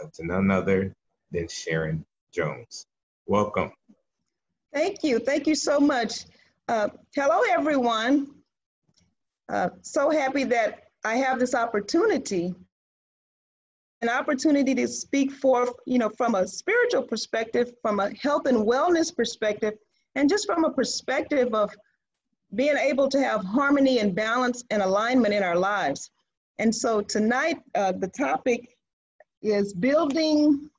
uh, to none other than Sharon Jones. Welcome. Thank you. Thank you so much. Uh, hello, everyone. Uh, so happy that I have this opportunity, an opportunity to speak forth, you know, from a spiritual perspective, from a health and wellness perspective, and just from a perspective of being able to have harmony and balance and alignment in our lives. And so tonight, uh, the topic is building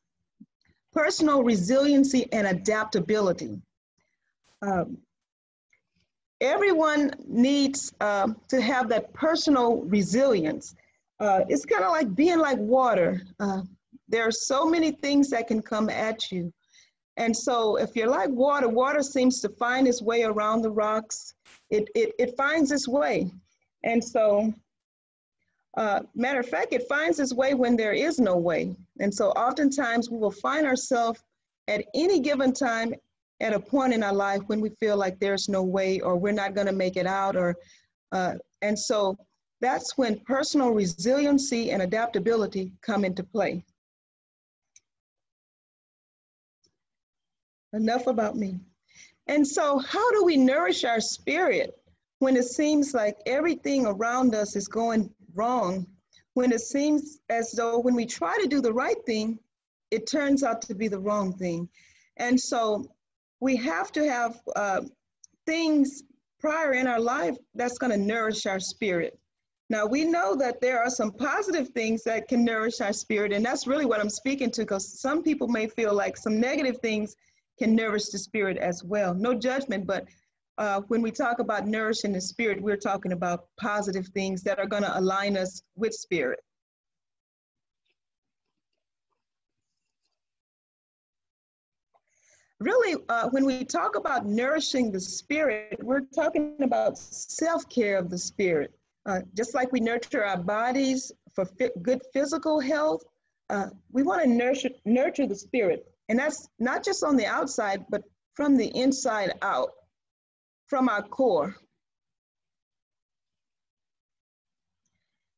personal resiliency and adaptability. Um, everyone needs uh, to have that personal resilience. Uh, it's kind of like being like water. Uh, there are so many things that can come at you. And so if you're like water, water seems to find its way around the rocks. It, it, it finds its way. And so, uh, matter of fact, it finds its way when there is no way. And so oftentimes we will find ourselves at any given time at a point in our life when we feel like there's no way or we're not going to make it out or uh, and so that's when personal resiliency and adaptability come into play enough about me and so how do we nourish our spirit when it seems like everything around us is going wrong when it seems as though when we try to do the right thing it turns out to be the wrong thing and so we have to have uh, things prior in our life that's going to nourish our spirit. Now, we know that there are some positive things that can nourish our spirit, and that's really what I'm speaking to because some people may feel like some negative things can nourish the spirit as well. No judgment, but uh, when we talk about nourishing the spirit, we're talking about positive things that are going to align us with spirit. really, uh, when we talk about nourishing the spirit, we're talking about self care of the spirit. Uh, just like we nurture our bodies for good physical health, uh, we want to nurture, nurture the spirit. And that's not just on the outside, but from the inside out, from our core.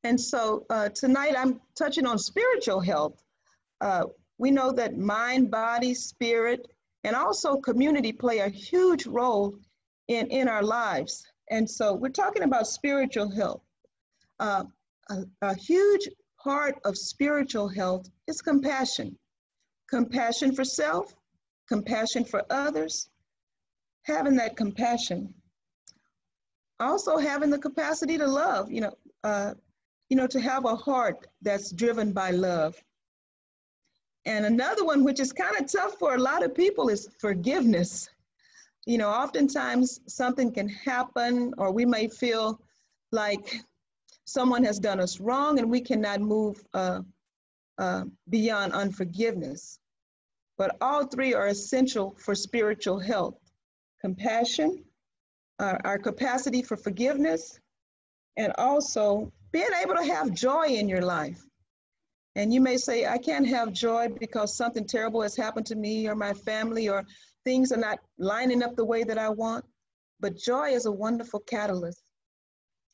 And so uh, tonight I'm touching on spiritual health. Uh, we know that mind, body, spirit, and also community play a huge role in, in our lives. And so we're talking about spiritual health. Uh, a, a huge part of spiritual health is compassion. Compassion for self, compassion for others, having that compassion. Also having the capacity to love, you know, uh, you know, to have a heart that's driven by love. And another one, which is kind of tough for a lot of people, is forgiveness. You know, oftentimes something can happen, or we may feel like someone has done us wrong and we cannot move uh, uh, beyond unforgiveness. But all three are essential for spiritual health compassion, uh, our capacity for forgiveness, and also being able to have joy in your life. And you may say, I can't have joy because something terrible has happened to me or my family or things are not lining up the way that I want. But joy is a wonderful catalyst.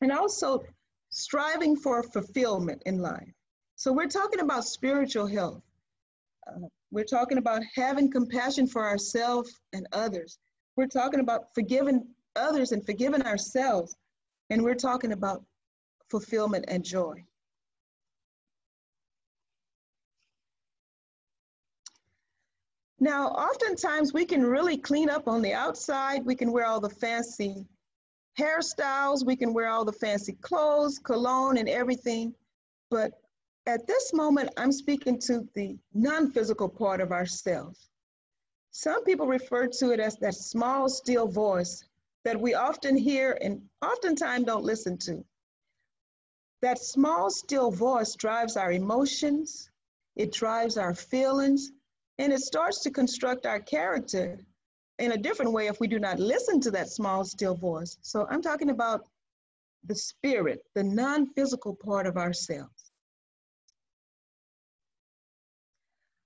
And also striving for fulfillment in life. So we're talking about spiritual health. Uh, we're talking about having compassion for ourselves and others. We're talking about forgiving others and forgiving ourselves. And we're talking about fulfillment and joy. Now, oftentimes we can really clean up on the outside. We can wear all the fancy hairstyles, we can wear all the fancy clothes, cologne, and everything. But at this moment, I'm speaking to the non physical part of ourselves. Some people refer to it as that small, still voice that we often hear and oftentimes don't listen to. That small, still voice drives our emotions, it drives our feelings, and it starts to construct our character in a different way if we do not listen to that small, still voice. So I'm talking about the spirit, the non physical part of ourselves.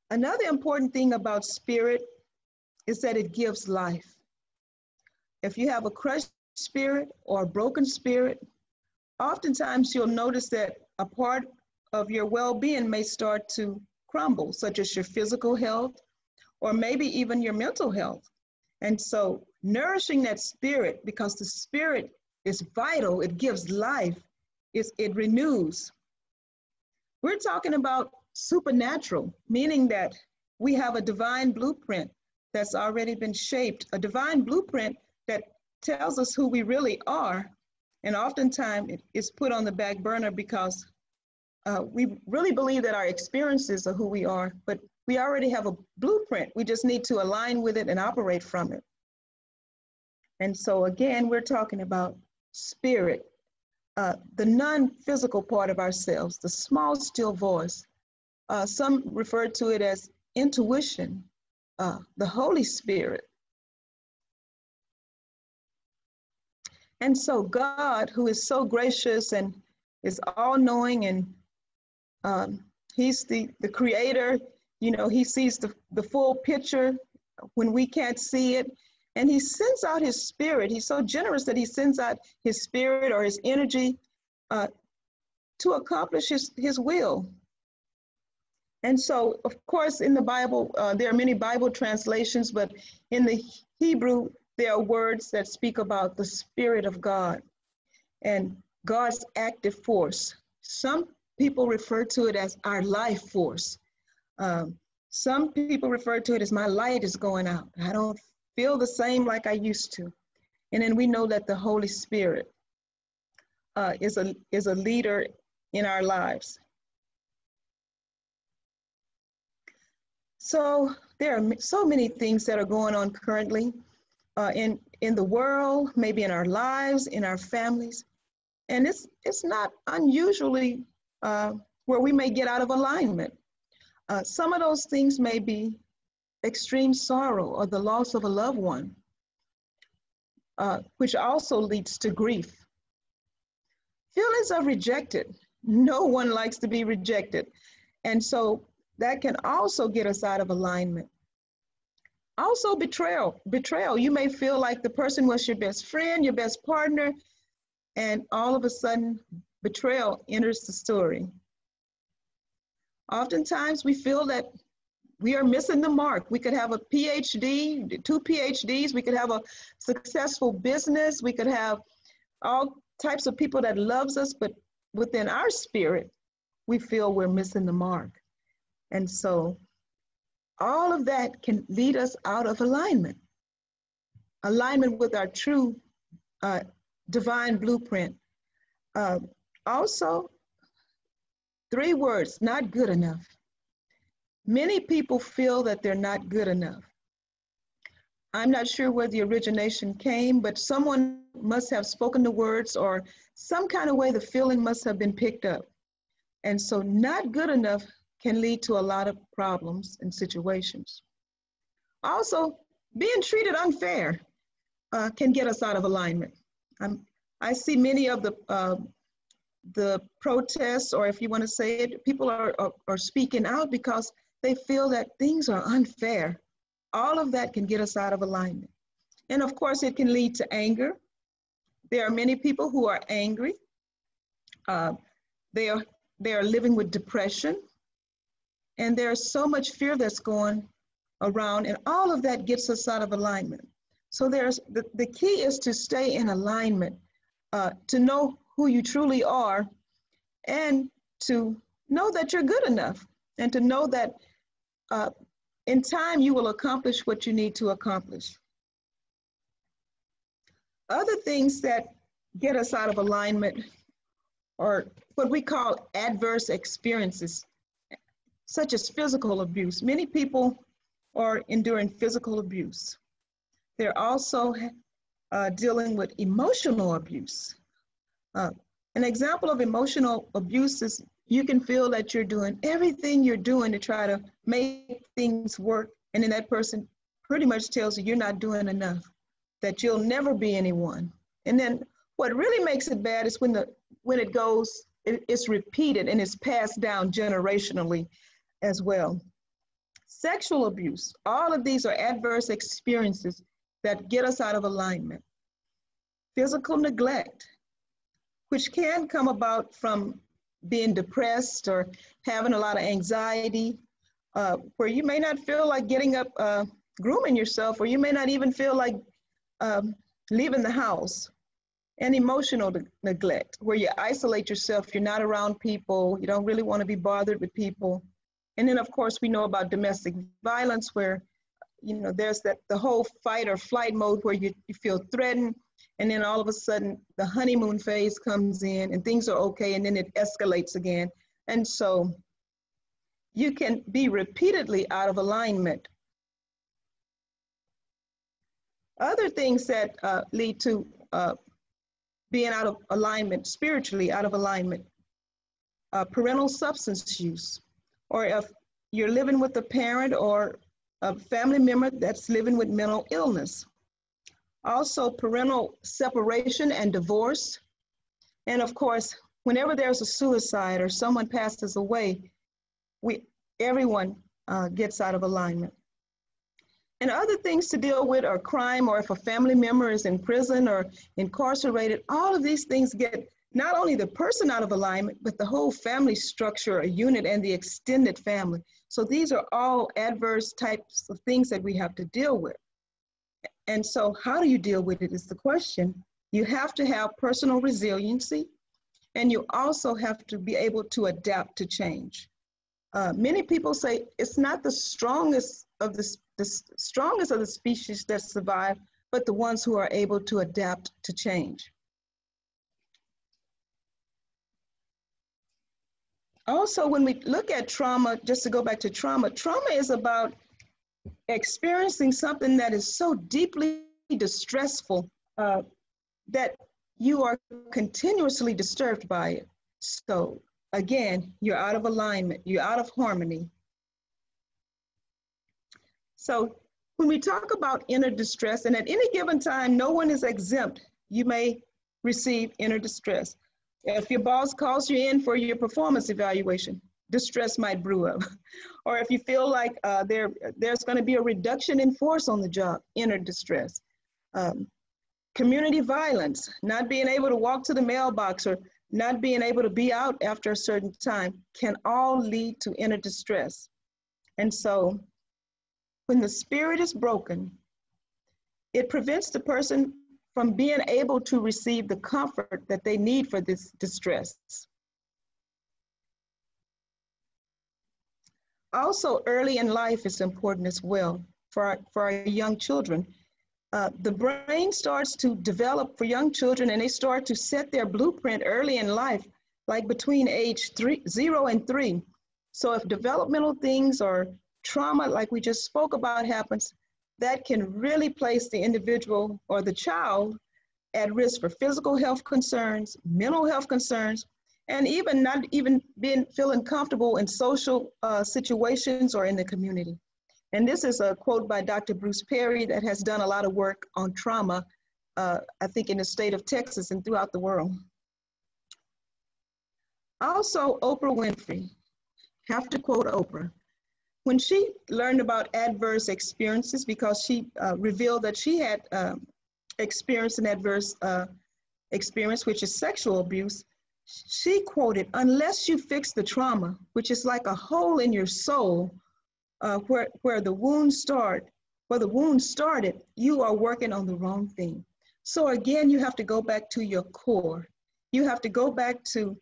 Another important thing about spirit is that it gives life. If you have a crushed spirit or a broken spirit, oftentimes you'll notice that a part of your well being may start to crumble, such as your physical health or maybe even your mental health. And so, nourishing that spirit, because the spirit is vital, it gives life, it's, it renews. We're talking about supernatural, meaning that we have a divine blueprint that's already been shaped, a divine blueprint that tells us who we really are. And oftentimes it is put on the back burner because uh, we really believe that our experiences are who we are, but we already have a blueprint. We just need to align with it and operate from it. And so again, we're talking about spirit, uh, the non-physical part of ourselves, the small, still voice. Uh, some refer to it as intuition, uh, the Holy Spirit. And so God, who is so gracious and is all-knowing and um, he's the, the creator, you know, he sees the, the full picture when we can't see it. And he sends out his spirit. He's so generous that he sends out his spirit or his energy uh, to accomplish his, his will. And so, of course, in the Bible, uh, there are many Bible translations, but in the Hebrew, there are words that speak about the Spirit of God and God's active force. Some people refer to it as our life force. Um, some people refer to it as my light is going out. I don't feel the same like I used to. And then we know that the Holy Spirit uh, is, a, is a leader in our lives. So there are so many things that are going on currently uh, in, in the world, maybe in our lives, in our families. And it's, it's not unusually uh, where we may get out of alignment. Uh, some of those things may be extreme sorrow or the loss of a loved one, uh, which also leads to grief. Feelings of rejected. No one likes to be rejected. And so that can also get us out of alignment. Also, betrayal. Betrayal. You may feel like the person was your best friend, your best partner, and all of a sudden, betrayal enters the story. Oftentimes, we feel that we are missing the mark. We could have a PhD, two PhDs, we could have a successful business, we could have all types of people that loves us, but within our spirit, we feel we're missing the mark. And so all of that can lead us out of alignment. Alignment with our true uh, divine blueprint. Uh, also, three words, not good enough. Many people feel that they're not good enough. I'm not sure where the origination came, but someone must have spoken the words or some kind of way the feeling must have been picked up. And so, not good enough can lead to a lot of problems and situations. Also, being treated unfair uh, can get us out of alignment. Um, I see many of the uh, the protests, or if you want to say it, people are, are, are speaking out because they feel that things are unfair. All of that can get us out of alignment. And of course, it can lead to anger. There are many people who are angry. Uh, they, are, they are living with depression. And there's so much fear that's going around, and all of that gets us out of alignment. So there's the, the key is to stay in alignment, uh, to know who you truly are, and to know that you're good enough, and to know that uh, in time you will accomplish what you need to accomplish. Other things that get us out of alignment are what we call adverse experiences such as physical abuse. Many people are enduring physical abuse. They're also uh, dealing with emotional abuse. Uh, an example of emotional abuse is you can feel that you're doing everything you're doing to try to make things work, and then that person pretty much tells you you're not doing enough, that you'll never be anyone. And then what really makes it bad is when the when it goes, it, it's repeated and it's passed down generationally as well. Sexual abuse, all of these are adverse experiences that get us out of alignment. Physical neglect, which can come about from being depressed or having a lot of anxiety, uh, where you may not feel like getting up, uh, grooming yourself, or you may not even feel like um, leaving the house. And emotional de- neglect, where you isolate yourself, you're not around people, you don't really want to be bothered with people. And then, of course, we know about domestic violence, where you know there's that the whole fight or flight mode where you, you feel threatened, and then all of a sudden the honeymoon phase comes in, and things are okay, and then it escalates again. And so you can be repeatedly out of alignment. Other things that uh, lead to uh, being out of alignment, spiritually out of alignment, uh, parental substance use, or if you're living with a parent or a family member that's living with mental illness. Also, parental separation and divorce. And of course, whenever there's a suicide or someone passes away, we, everyone uh, gets out of alignment. And other things to deal with are crime, or if a family member is in prison or incarcerated, all of these things get not only the person out of alignment, but the whole family structure, a unit, and the extended family. So these are all adverse types of things that we have to deal with. And so, how do you deal with it is the question. You have to have personal resiliency, and you also have to be able to adapt to change. Uh, many people say it's not the strongest of the, the strongest of the species that survive, but the ones who are able to adapt to change. Also, when we look at trauma, just to go back to trauma, trauma is about experiencing something that is so deeply distressful uh, that you are continuously disturbed by it. So again, you're out of alignment, you're out of harmony. So when we talk about inner distress, and at any given time, no one is exempt, you may receive inner distress. If your boss calls you in for your performance evaluation, distress might brew up. or if you feel like uh, there, there's going to be a reduction in force on the job, inner distress. Um, community violence, not being able to walk to the mailbox or not being able to be out after a certain time can all lead to inner distress. And so when the spirit is broken, it prevents the person from being able to receive the comfort that they need for this distress. Also, early in life is important as well for our, for our young children uh, the brain starts to develop for young children and they start to set their blueprint early in life, like between age three, zero and three. So if developmental things or trauma, like we just spoke about, happens, that can really place the individual or the child at risk for physical health concerns, mental health concerns, and even not even being feeling comfortable in social uh, situations or in the community. And this is a quote by Dr. Bruce Perry that has done a lot of work on trauma, uh, I think in the state of Texas and throughout the world. Also, Oprah Winfrey, have to quote Oprah. When she learned about adverse experiences, because she uh, revealed that she had um, experienced an adverse uh, experience, which is sexual abuse, she quoted, unless you fix the trauma, which is like a hole in your soul, uh, where, where the wound start, where the wound started, you are working on the wrong thing. So again, you have to go back to your core. You have to go back to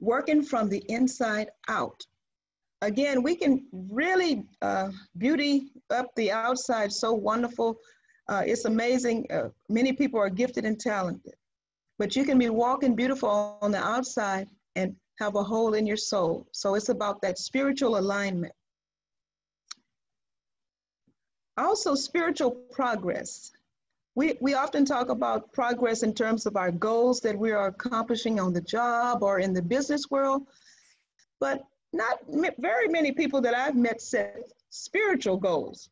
working from the inside out. Again, we can really uh, beauty up the outside so wonderful. Uh, it's amazing. Uh, many people are gifted and talented, but you can be walking beautiful on the outside and have a hole in your soul. So it's about that spiritual alignment. Also, spiritual progress. We, we often talk about progress in terms of our goals that we are accomplishing on the job or in the business world, but not very many people that I've met set spiritual goals.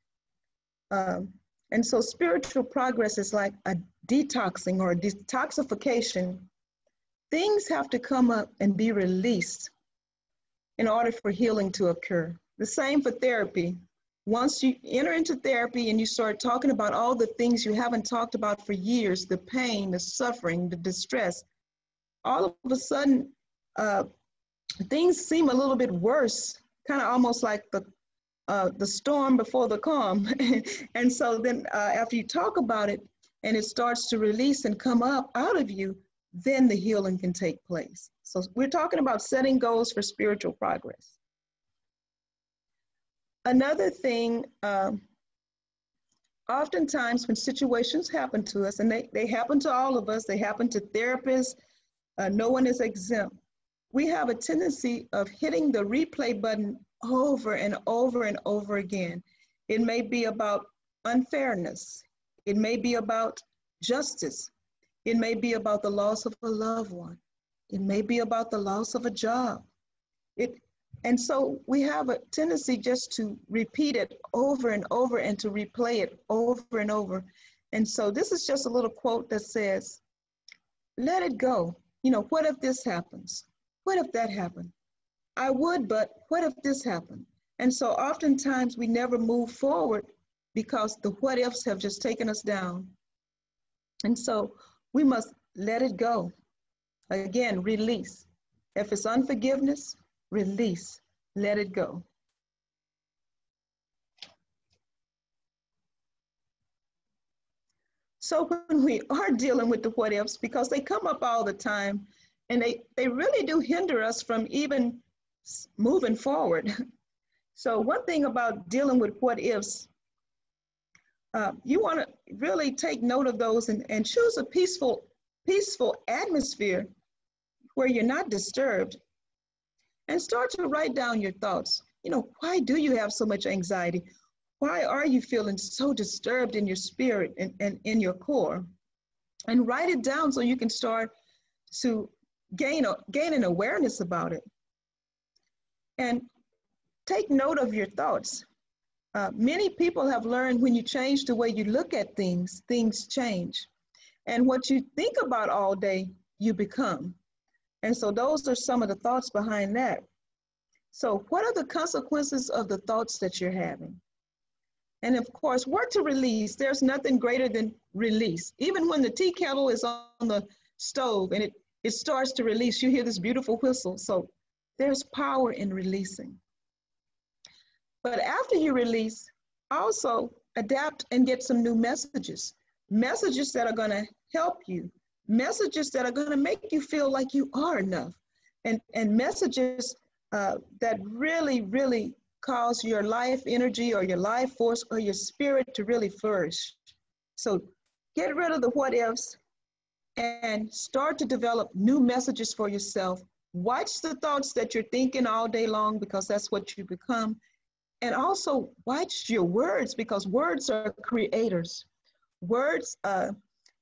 Um, and so spiritual progress is like a detoxing or a detoxification. Things have to come up and be released in order for healing to occur. The same for therapy once you enter into therapy and you start talking about all the things you haven't talked about for years the pain, the suffering, the distress all of a sudden, uh, things seem a little bit worse, kind of almost like the uh, the storm before the calm. and so then uh, after you talk about it and it starts to release and come up out of you, then the healing can take place. So we're talking about setting goals for spiritual progress. Another thing, um, oftentimes when situations happen to us, and they, they happen to all of us, they happen to therapists, uh, no one is exempt. We have a tendency of hitting the replay button over and over and over again. It may be about unfairness. It may be about justice. It may be about the loss of a loved one. It may be about the loss of a job. It, and so we have a tendency just to repeat it over and over and to replay it over and over. And so this is just a little quote that says, let it go. You know, what if this happens? What if that happened? I would, but what if this happened? And so oftentimes we never move forward because the what ifs have just taken us down. And so we must let it go. Again, release. If it's unforgiveness, release, let it go. So when we are dealing with the what ifs, because they come up all the time, and they, they really do hinder us from even moving forward. So one thing about dealing with what ifs, uh, you want to really take note of those and, and choose a peaceful, peaceful atmosphere where you're not disturbed and start to write down your thoughts. You know, why do you have so much anxiety? Why are you feeling so disturbed in your spirit and, and in your core? And write it down so you can start to gain, a, gain an awareness about it. And take note of your thoughts. Uh, many people have learned when you change the way you look at things, things change. And what you think about all day, you become. And so those are some of the thoughts behind that. So what are the consequences of the thoughts that you're having? And of course, work to release. There's nothing greater than release. Even when the tea kettle is on the stove and it, it starts to release, you hear this beautiful whistle. So there's power in releasing. But after you release, also adapt and get some new messages. Messages that are going to help you, messages that are going to make you feel like you are enough, and, and messages uh, that really, really cause your life energy or your life force or your spirit to really flourish. So get rid of the what ifs and start to develop new messages for yourself Watch the thoughts that you're thinking all day long because that's what you become. And also watch your words because words are creators. Words uh,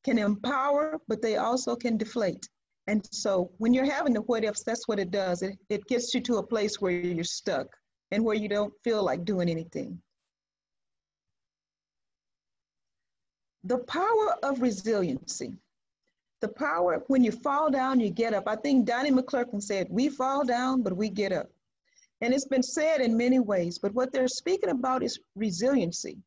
can empower, but they also can deflate. And so when you're having the what ifs, that's what it does. It, it gets you to a place where you're stuck and where you don't feel like doing anything. The power of resiliency the power when you fall down, you get up. I think Donnie McClurkin said, We fall down, but we get up. And it's been said in many ways, but what they're speaking about is resiliency,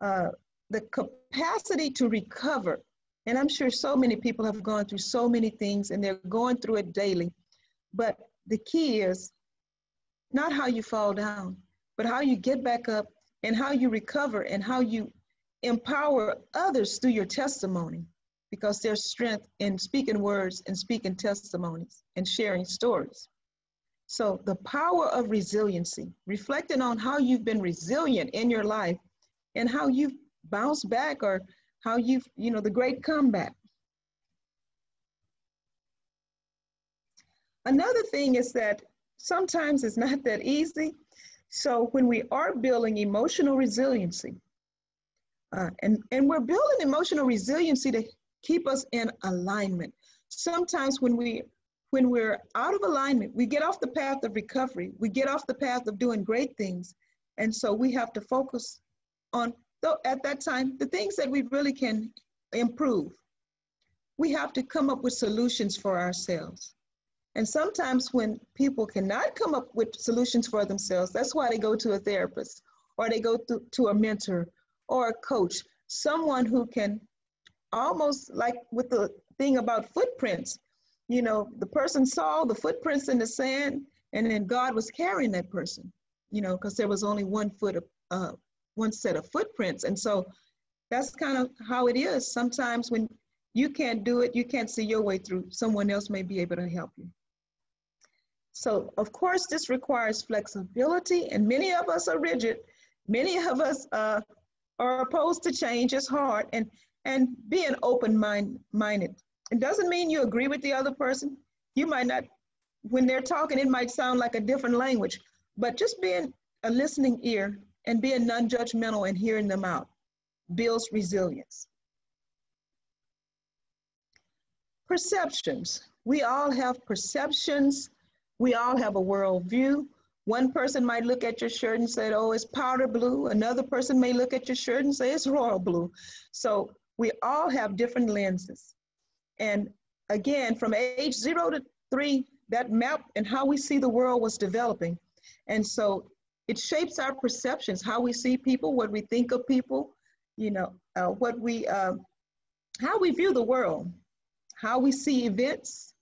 uh, the capacity to recover. And I'm sure so many people have gone through so many things and they're going through it daily. But the key is not how you fall down, but how you get back up and how you recover and how you empower others through your testimony because there's strength in speaking words and speaking testimonies and sharing stories. So the power of resiliency, reflecting on how you've been resilient in your life and how you've bounced back or how you've, you know, the great comeback. Another thing is that sometimes it's not that easy. So when we are building emotional resiliency, uh, and, and we're building emotional resiliency to keep us in alignment. Sometimes when we when we're out of alignment, we get off the path of recovery. We get off the path of doing great things. And so we have to focus on though at that time the things that we really can improve. We have to come up with solutions for ourselves. And sometimes when people cannot come up with solutions for themselves, that's why they go to a therapist or they go to, to a mentor or a coach, someone who can almost like with the thing about footprints. You know, the person saw the footprints in the sand, and then God was carrying that person. you know, because there was only one foot of, uh, one set of footprints. And so that's kind of how it is. Sometimes when you can't do it, you can't see your way through, someone else may be able to help you. So of course, this requires flexibility and many of us are rigid. Many of us uh, are opposed to change, it's hard, and, and being open mind, minded. It doesn't mean you agree with the other person. You might not, when they're talking, it might sound like a different language, but just being a listening ear and being non-judgmental and hearing them out builds resilience. Perceptions. We all have perceptions. We all have a worldview. One person might look at your shirt and say, oh, it's powder blue. Another person may look at your shirt and say it's royal blue. So we all have different lenses. And again, from age zero to three, that map and how we see the world was developing. And so it shapes our perceptions, how we see people, what we think of people, you know, uh, what we, uh, how we view the world, how we see events.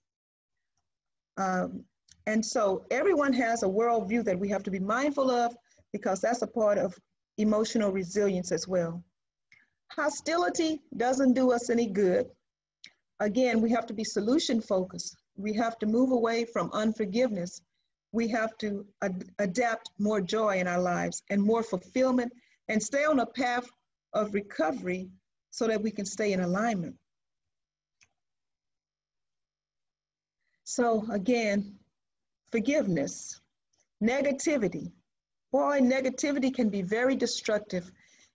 Um, and so everyone has a worldview that we have to be mindful of because that's a part of emotional resilience as well. Hostility doesn't do us any good. Again, we have to be solution focused. We have to move away from unforgiveness we have to ad adapt more joy in our lives and more fulfillment and stay on a path of recovery so that we can stay in alignment. So again, forgiveness, negativity. Boy, negativity can be very destructive.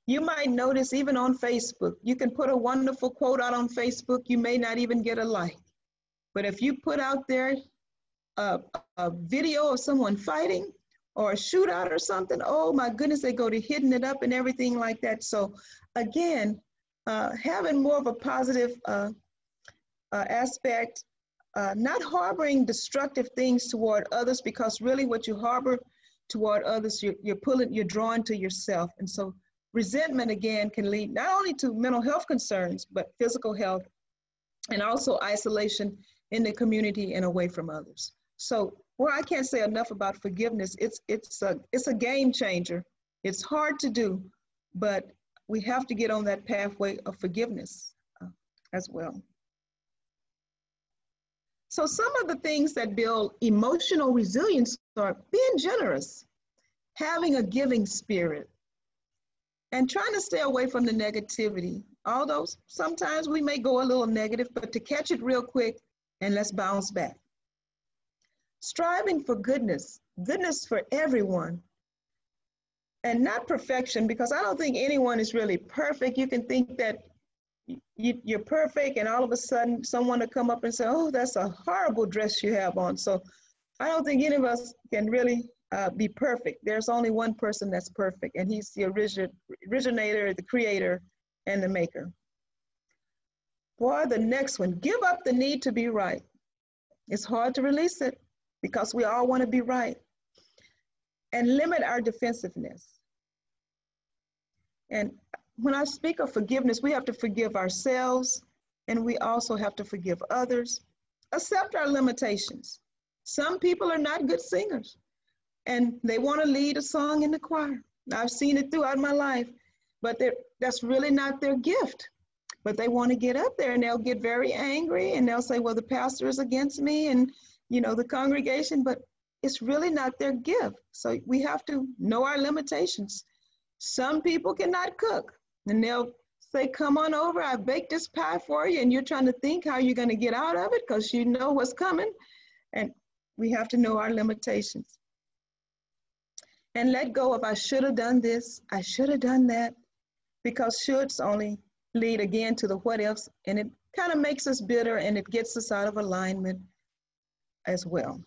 You might notice even on Facebook, you can put a wonderful quote out on Facebook, you may not even get a like. But if you put out there a, a video of someone fighting or a shootout or something, oh my goodness, they go to hitting it up and everything like that. So again, uh, having more of a positive uh, uh, aspect, uh, not harboring destructive things toward others, because really what you harbor toward others, you're, you're pulling, you're drawing to yourself. And so resentment again can lead not only to mental health concerns, but physical health and also isolation in the community and away from others. So, well, I can't say enough about forgiveness. It's it's a it's a game changer. It's hard to do, but we have to get on that pathway of forgiveness uh, as well. So some of the things that build emotional resilience are being generous, having a giving spirit, and trying to stay away from the negativity. Although sometimes we may go a little negative, but to catch it real quick and let's bounce back striving for goodness, goodness for everyone, and not perfection, because I don't think anyone is really perfect. You can think that you, are perfect, and all of a sudden someone will come up and say, Oh, that's a horrible dress you have on. So I don't think any of us can really uh, be perfect. There's only one person that's perfect, and he's the origin, originator, the creator, and the maker. Boy, the next one give up the need to be right. It's hard to release it because we all want to be right. And limit our defensiveness. And when I speak of forgiveness, we have to forgive ourselves and we also have to forgive others. Accept our limitations. Some people are not good singers and they want to lead a song in the choir. I've seen it throughout my life, but that's really not their gift. But they want to get up there and they'll get very angry and they'll say, well, the pastor is against me and you know, the congregation, but it's really not their gift. So we have to know our limitations. Some people cannot cook and they'll say, come on over, I baked this pie for you. And you're trying to think how you're going to get out of it because you know what's coming. And we have to know our limitations. And let go of, I should have done this, I should have done that, because shoulds only lead again to the what ifs. And it kind of makes us bitter and it gets us out of alignment as well.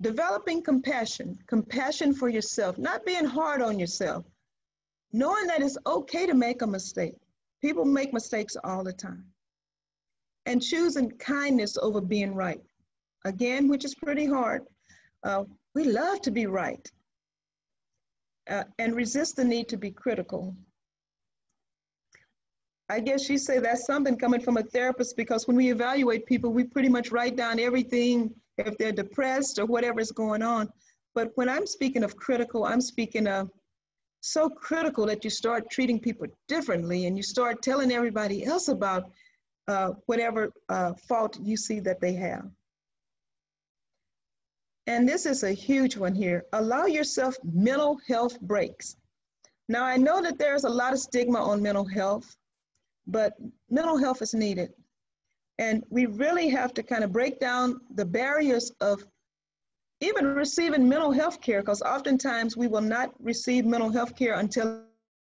Developing compassion, compassion for yourself, not being hard on yourself, knowing that it's okay to make a mistake. People make mistakes all the time. And choosing kindness over being right. Again, which is pretty hard. Uh, we love to be right. Uh, and resist the need to be critical I guess you say that's something coming from a therapist because when we evaluate people, we pretty much write down everything, if they're depressed or whatever is going on. But when I'm speaking of critical, I'm speaking of so critical that you start treating people differently and you start telling everybody else about uh, whatever uh, fault you see that they have. And this is a huge one here. Allow yourself mental health breaks. Now, I know that there's a lot of stigma on mental health, but mental health is needed. And we really have to kind of break down the barriers of even receiving mental health care, because oftentimes we will not receive mental health care until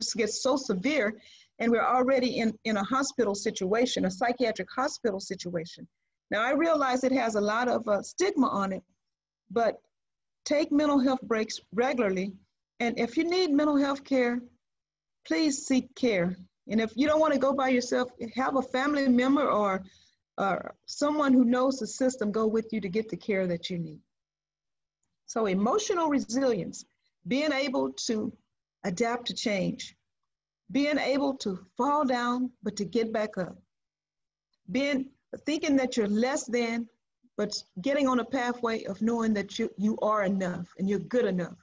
it gets so severe and we're already in, in a hospital situation, a psychiatric hospital situation. Now, I realize it has a lot of uh, stigma on it, but take mental health breaks regularly. And if you need mental health care, please seek care. And if you don't want to go by yourself, have a family member or, or someone who knows the system go with you to get the care that you need. So emotional resilience, being able to adapt to change, being able to fall down, but to get back up, being thinking that you're less than, but getting on a pathway of knowing that you, you are enough and you're good enough.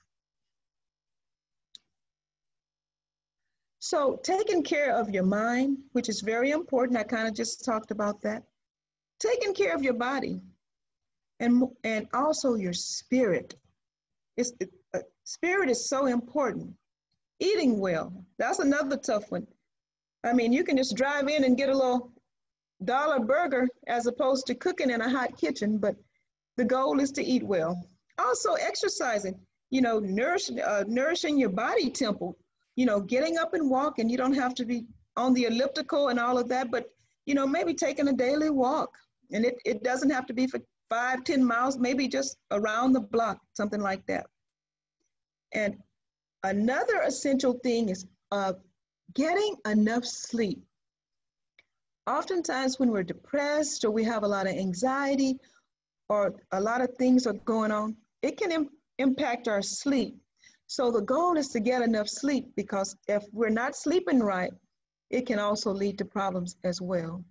So taking care of your mind, which is very important, I kind of just talked about that. Taking care of your body and, and also your spirit. It's, uh, spirit is so important. Eating well, that's another tough one. I mean, you can just drive in and get a little dollar burger as opposed to cooking in a hot kitchen, but the goal is to eat well. Also, exercising, you know, nourish, uh, nourishing your body temple, you know, getting up and walking. You don't have to be on the elliptical and all of that, but, you know, maybe taking a daily walk. And it, it doesn't have to be for five, ten miles, maybe just around the block, something like that. And another essential thing is uh, getting enough sleep oftentimes when we're depressed or we have a lot of anxiety or a lot of things are going on, it can Im- impact our sleep. So the goal is to get enough sleep because if we're not sleeping right, it can also lead to problems as well.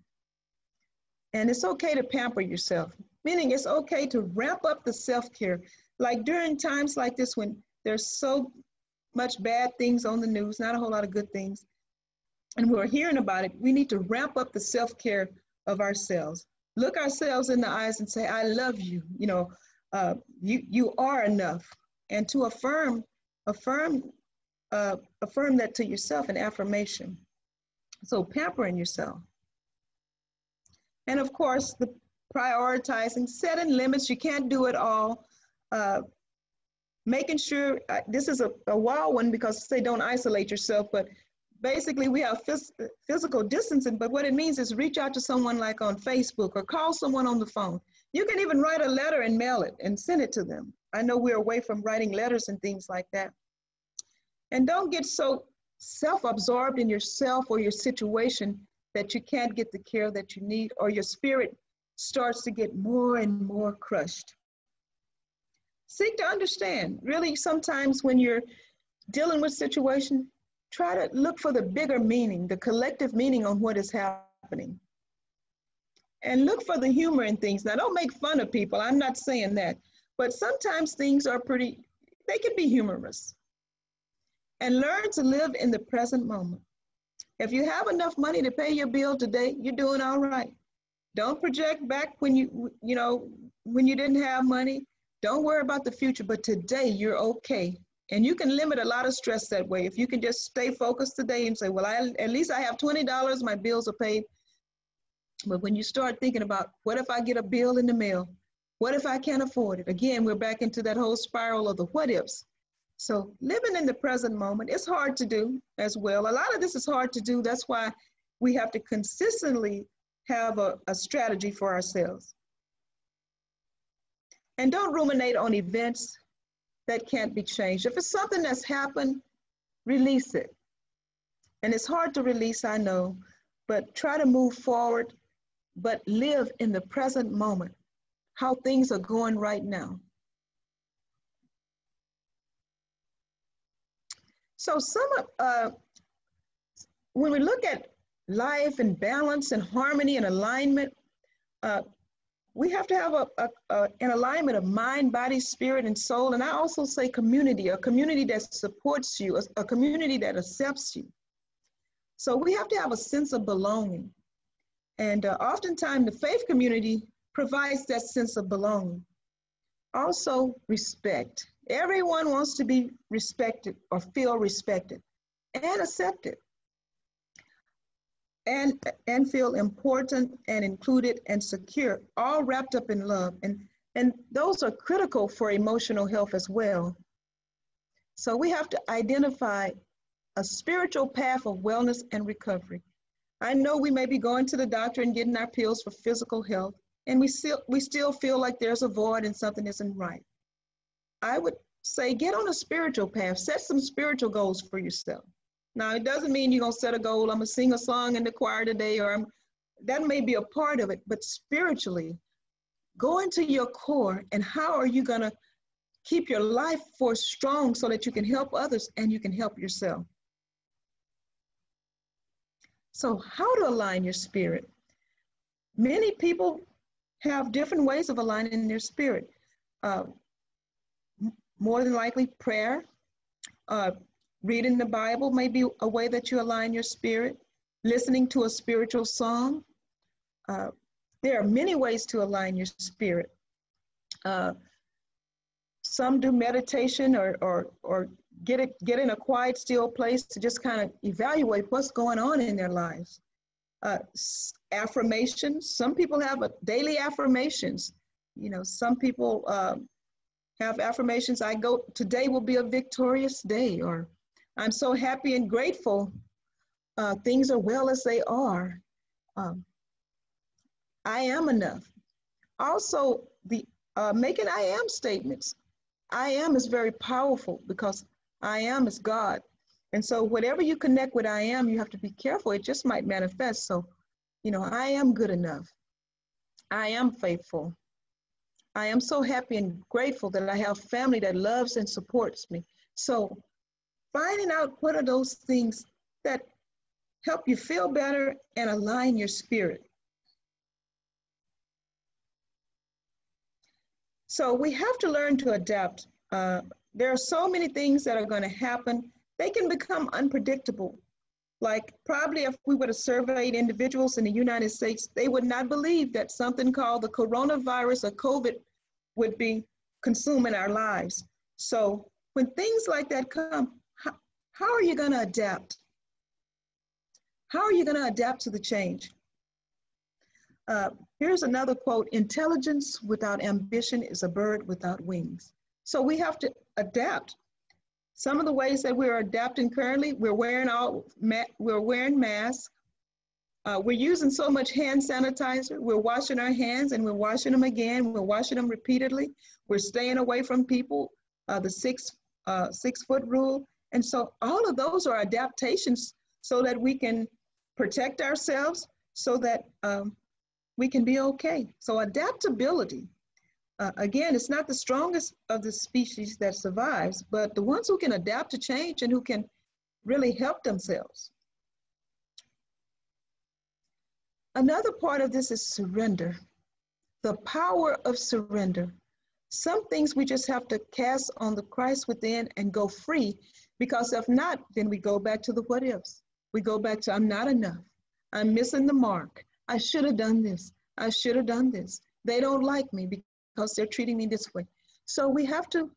And it's okay to pamper yourself, meaning it's okay to ramp up the self care. Like during times like this when there's so much bad things on the news, not a whole lot of good things, and we're hearing about it, we need to ramp up the self care of ourselves. Look ourselves in the eyes and say, I love you. You know, uh, you, you are enough. And to affirm, affirm, uh, affirm that to yourself in affirmation. So pampering yourself. And of course, the prioritizing, setting limits. You can't do it all. Uh, making sure uh, this is a, a wild one because they don't isolate yourself, but basically we have phys- physical distancing, but what it means is reach out to someone like on Facebook or call someone on the phone. You can even write a letter and mail it and send it to them. I know we're away from writing letters and things like that. And don't get so self absorbed in yourself or your situation that you can't get the care that you need or your spirit starts to get more and more crushed. Seek to understand. Really, sometimes when you're dealing with situation, try to look for the bigger meaning, the collective meaning on what is happening. And look for the humor in things. Now, don't make fun of people. I'm not saying that. But sometimes things are pretty, they can be humorous. And learn to live in the present moment. If you have enough money to pay your bill today, you're doing all right. Don't project back when you, you know, when you didn't have money. Don't worry about the future, but today you're okay and you can limit a lot of stress that way. If you can just stay focused today and say, well, I, at least I have $20, my bills are paid. But when you start thinking about what if I get a bill in the mail? What if I can't afford it? Again, we're back into that whole spiral of the what ifs. So living in the present moment, it's hard to do as well. A lot of this is hard to do. That's why we have to consistently have a, a strategy for ourselves. And don't ruminate on events that can't be changed. If it's something that's happened, release it. And it's hard to release, I know, but try to move forward, but live in the present moment, how things are going right now. So some of, uh, when we look at life and balance and harmony and alignment, uh, we have to have a, a, a, an alignment of mind, body, spirit, and soul. And I also say community, a community that supports you, a, a community that accepts you. So we have to have a sense of belonging. And uh, oftentimes the faith community provides that sense of belonging. Also, respect. Everyone wants to be respected or feel respected and accepted and, and feel important and included and secure, all wrapped up in love. And, and those are critical for emotional health as well. So we have to identify a spiritual path of wellness and recovery. I know we may be going to the doctor and getting our pills for physical health, and we still, we still feel like there's a void and something isn't right. I would say get on a spiritual path, set some spiritual goals for yourself. Now, it doesn't mean you're going to set a goal. I'm going to sing a song in the choir today, or I'm, that may be a part of it, but spiritually, go into your core and how are you going to keep your life force strong so that you can help others and you can help yourself. So, how to align your spirit? Many people have different ways of aligning their spirit. Uh, more than likely, prayer, uh, Reading the Bible may be a way that you align your spirit. Listening to a spiritual song. Uh, there are many ways to align your spirit. Uh, some do meditation or, or, or get, it, get in a quiet, still place to just kind of evaluate what's going on in their lives. Uh, affirmations, some people have a daily affirmations. You know, some people um, have affirmations. I go, today will be a victorious day, or I'm so happy and grateful. Uh, things are well as they are. Um, I am enough. Also, the uh, making I am statements. I am is very powerful because I am is God. And so whatever you connect with I am, you have to be careful. It just might manifest. So, you know, I am good enough. I am faithful. I am so happy and grateful that I have family that loves and supports me. So finding out what are those things that help you feel better and align your spirit. So we have to learn to adapt. Uh, there are so many things that are going to happen. They can become unpredictable. Like probably if we would have surveyed individuals in the United States, they would not believe that something called the coronavirus or COVID would be consuming our lives. So when things like that come, how are you going to adapt? How are you going to adapt to the change? Uh, here's another quote Intelligence without ambition is a bird without wings. So we have to adapt. Some of the ways that we're adapting currently, we're wearing all, we're wearing masks. Uh, we're using so much hand sanitizer. We're washing our hands and we're washing them again. We're washing them repeatedly. We're staying away from people. Uh, the six uh, six foot rule. And so all of those are adaptations so that we can protect ourselves so that um, we can be okay. So adaptability, uh, again, it's not the strongest of the species that survives, but the ones who can adapt to change and who can really help themselves. Another part of this is surrender, the power of surrender. Some things we just have to cast on the Christ within and go free because if not, then we go back to the what ifs. We go back to I'm not enough. I'm missing the mark. I should have done this. I should have done this. They don't like me because they're treating me this way. So we have to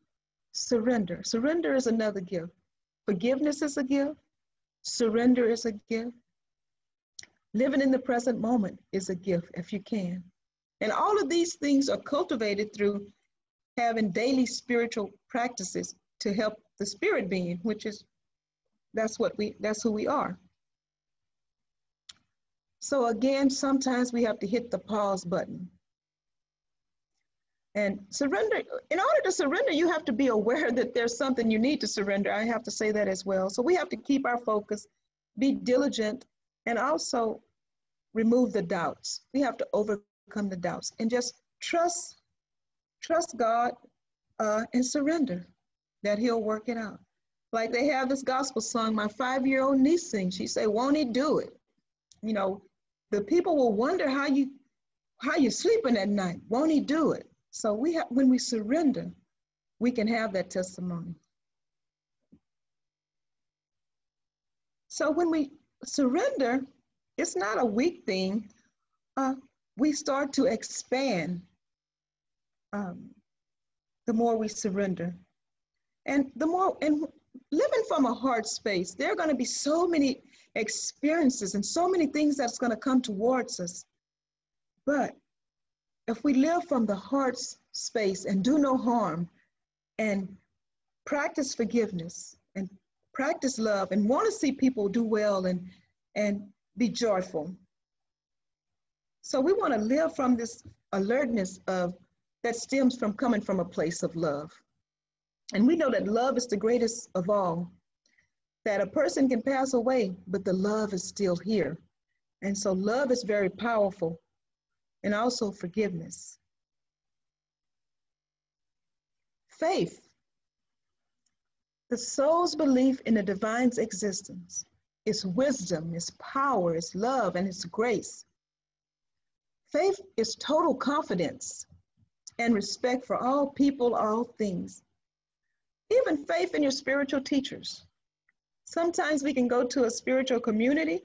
surrender. Surrender is another gift. Forgiveness is a gift. Surrender is a gift. Living in the present moment is a gift if you can. And all of these things are cultivated through having daily spiritual practices to help the spirit being, which is that's what we that's who we are. So again, sometimes we have to hit the pause button. And surrender, in order to surrender, you have to be aware that there's something you need to surrender. I have to say that as well. So we have to keep our focus, be diligent, and also remove the doubts. We have to overcome the doubts and just trust, trust God uh, and surrender that he'll work it out. Like they have this gospel song, my five-year-old niece sings. She say, won't he do it? You know, the people will wonder how you how you sleeping at night? Won't he do it? So we have, when we surrender, we can have that testimony. So when we surrender, it's not a weak thing. Uh, we start to expand um, the more we surrender. And the more, and living from a heart space, there are going to be so many experiences and so many things that's going to come towards us. But if we live from the heart space and do no harm and practice forgiveness and practice love and want to see people do well and, and be joyful. So we want to live from this alertness of that stems from coming from a place of love. And we know that love is the greatest of all, that a person can pass away, but the love is still here. And so love is very powerful and also forgiveness. Faith, the soul's belief in the divine's existence, its wisdom, its power, its love, and its grace. Faith is total confidence and respect for all people, all things. Even faith in your spiritual teachers. Sometimes we can go to a spiritual community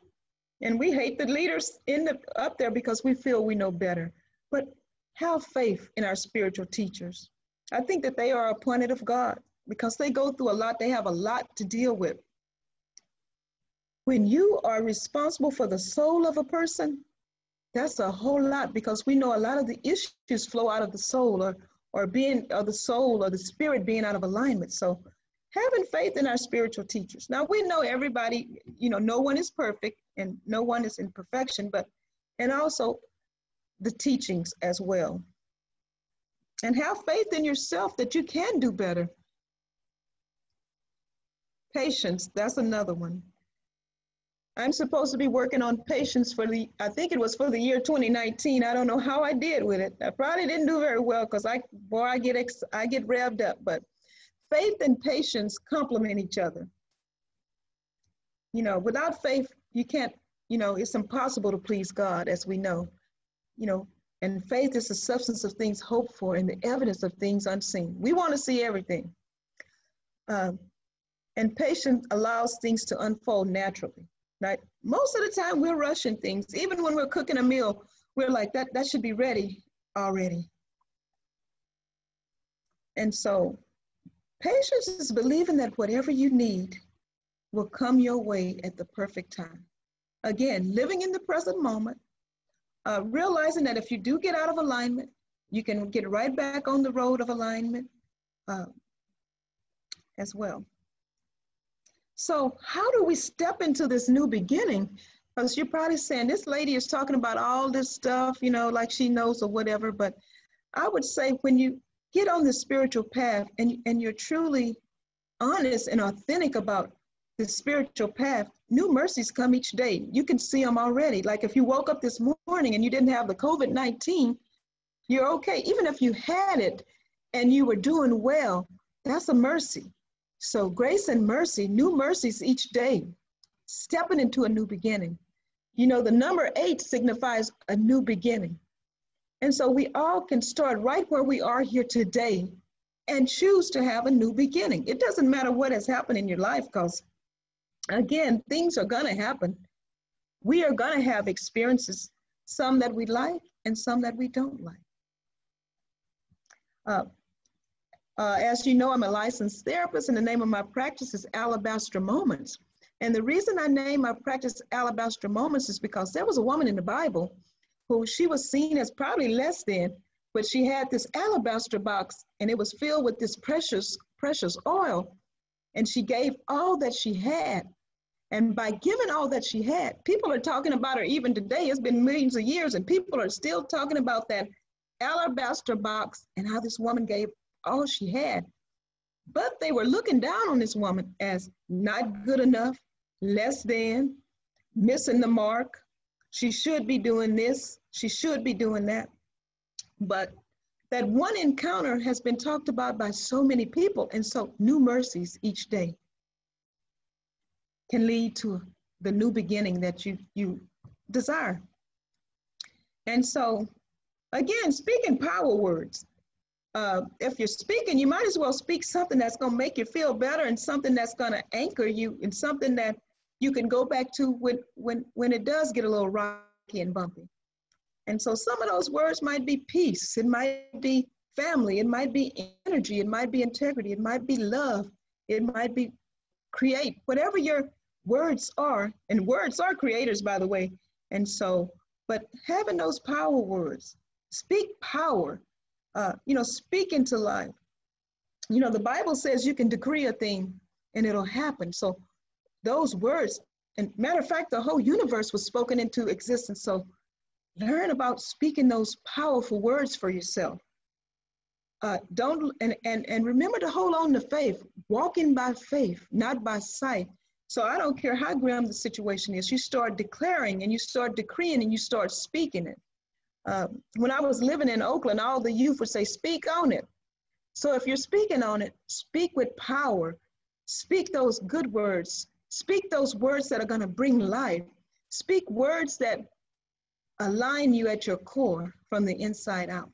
and we hate the leaders in the, up there because we feel we know better. But have faith in our spiritual teachers. I think that they are appointed of God because they go through a lot, they have a lot to deal with. When you are responsible for the soul of a person, that's a whole lot because we know a lot of the issues flow out of the soul or, or being of the soul or the spirit being out of alignment. So having faith in our spiritual teachers. Now we know everybody, you know, no one is perfect and no one is in perfection, but and also the teachings as well. And have faith in yourself that you can do better. Patience, that's another one. I'm supposed to be working on patience for the, I think it was for the year 2019. I don't know how I did with it. I probably didn't do very well because I, boy, I get, ex, I get revved up, but faith and patience complement each other. You know, without faith, you can't, you know, it's impossible to please God, as we know. You know, and faith is the substance of things hoped for and the evidence of things unseen. We want to see everything. Um, and patience allows things to unfold naturally. Right? Most of the time we're rushing things. Even when we're cooking a meal, we're like, that, that should be ready already. And so patience is believing that whatever you need will come your way at the perfect time. Again, living in the present moment, uh, realizing that if you do get out of alignment, you can get right back on the road of alignment uh, as well. So how do we step into this new beginning? Because you're probably saying this lady is talking about all this stuff, you know, like she knows or whatever. But I would say when you get on the spiritual path and, and you're truly honest and authentic about the spiritual path, new mercies come each day. You can see them already. Like if you woke up this morning and you didn't have the COVID 19, you're okay. Even if you had it and you were doing well, that's a mercy. So grace and mercy, new mercies each day, stepping into a new beginning. You know, the number eight signifies a new beginning. And so we all can start right where we are here today and choose to have a new beginning. It doesn't matter what has happened in your life because, again, things are going to happen. We are going to have experiences, some that we like and some that we don't like. Uh, uh, as you know, I'm a licensed therapist, and the name of my practice is Alabaster Moments. And the reason I named my practice Alabaster Moments is because there was a woman in the Bible who she was seen as probably less than, but she had this alabaster box and it was filled with this precious, precious oil. And she gave all that she had. And by giving all that she had, people are talking about her even today. It's been millions of years, and people are still talking about that alabaster box and how this woman gave all she had. But they were looking down on this woman as not good enough, less than, missing the mark. She should be doing this, she should be doing that. But that one encounter has been talked about by so many people. And so, new mercies each day can lead to the new beginning that you, you desire. And so, Again, speaking power words. Uh, if you're speaking, you might as well speak something that's going to make you feel better and something that's going to anchor you and something that you can go back to when, when, when it does get a little rocky and bumpy. And so some of those words might be peace, it might be family, it might be energy, it might be integrity, it might be love, it might be create, whatever your words are, and words are creators, by the way. And so, but having those power words, speak power, uh, you know, speak into life. You know, the Bible says you can decree a thing and it'll happen. So those words, and matter of fact, the whole universe was spoken into existence. So learn about speaking those powerful words for yourself. Uh, don't and, and and remember to hold on to faith, walking by faith, not by sight. So I don't care how grim the situation is, you start declaring and you start decreeing and you start speaking it. Uh, when I was living in Oakland, all the youth would say, Speak on it. So if you're speaking on it, speak with power. Speak those good words. Speak those words that are going to bring life. Speak words that align you at your core from the inside out.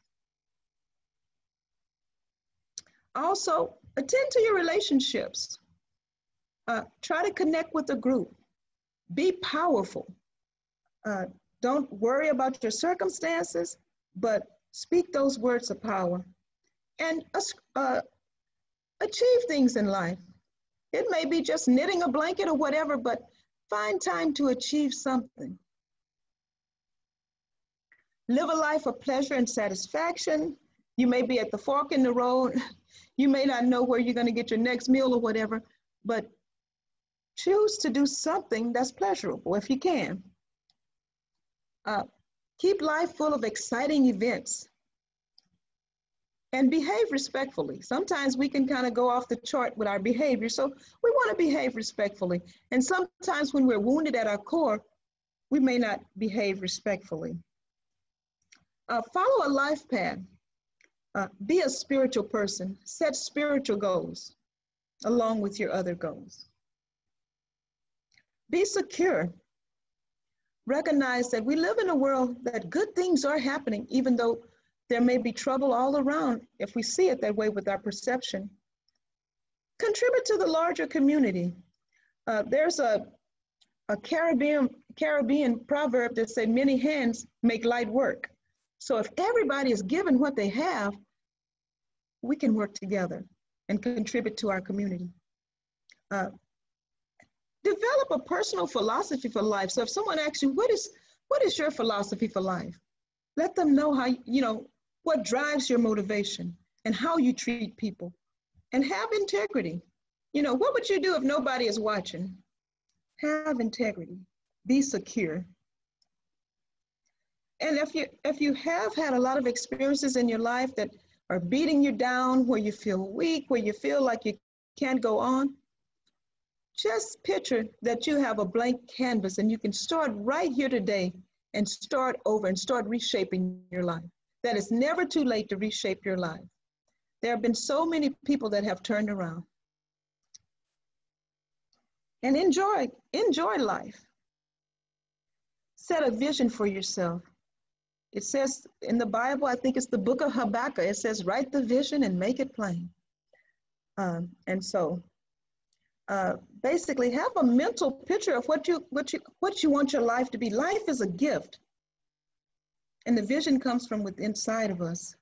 Also, attend to your relationships. Uh, try to connect with the group. Be powerful. Uh, don't worry about your circumstances, but speak those words of power and uh, achieve things in life. It may be just knitting a blanket or whatever, but find time to achieve something. Live a life of pleasure and satisfaction. You may be at the fork in the road. You may not know where you're going to get your next meal or whatever, but choose to do something that's pleasurable if you can. Uh, keep life full of exciting events and behave respectfully. Sometimes we can kind of go off the chart with our behavior, so we want to behave respectfully. And sometimes when we're wounded at our core, we may not behave respectfully. Uh, follow a life path. Uh, be a spiritual person. Set spiritual goals along with your other goals. Be secure. Recognize that we live in a world that good things are happening, even though there may be trouble all around if we see it that way with our perception. Contribute to the larger community. Uh, there's a, a Caribbean, Caribbean proverb that says many hands make light work. So if everybody is given what they have, we can work together and contribute to our community. Uh, develop a personal philosophy for life. So if someone asks you, what is, what is your philosophy for life? Let them know how, you know, what drives your motivation and how you treat people and have integrity. You know, what would you do if nobody is watching? Have integrity, be secure. And if you if you have had a lot of experiences in your life that are beating you down, where you feel weak, where you feel like you can't go on, just picture that you have a blank canvas and you can start right here today and start over and start reshaping your life. That it's never too late to reshape your life. There have been so many people that have turned around. And enjoy, enjoy life. Set a vision for yourself. It says in the Bible, I think it's the book of Habakkuk, it says, write the vision and make it plain. Um, and so uh, basically have a mental picture of what you, what, you, what you want your life to be. Life is a gift. And the vision comes from within inside of us.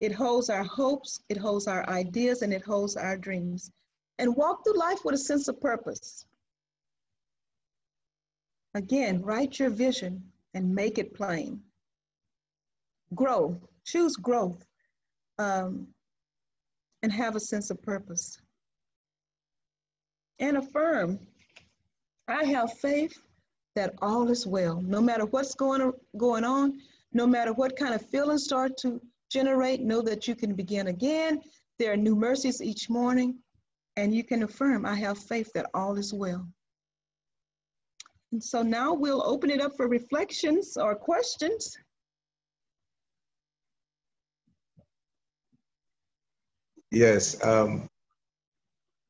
It holds our hopes, it holds our ideas, and it holds our dreams. And walk through life with a sense of purpose. Again, write your vision and make it plain. Grow, choose growth, um, and have a sense of purpose and affirm I have faith that all is well. No matter what's going, going on, no matter what kind of feelings start to generate, know that you can begin again. There are new mercies each morning, and you can affirm, I have faith that all is well. And so now we'll open it up for reflections or questions. Yes. Um,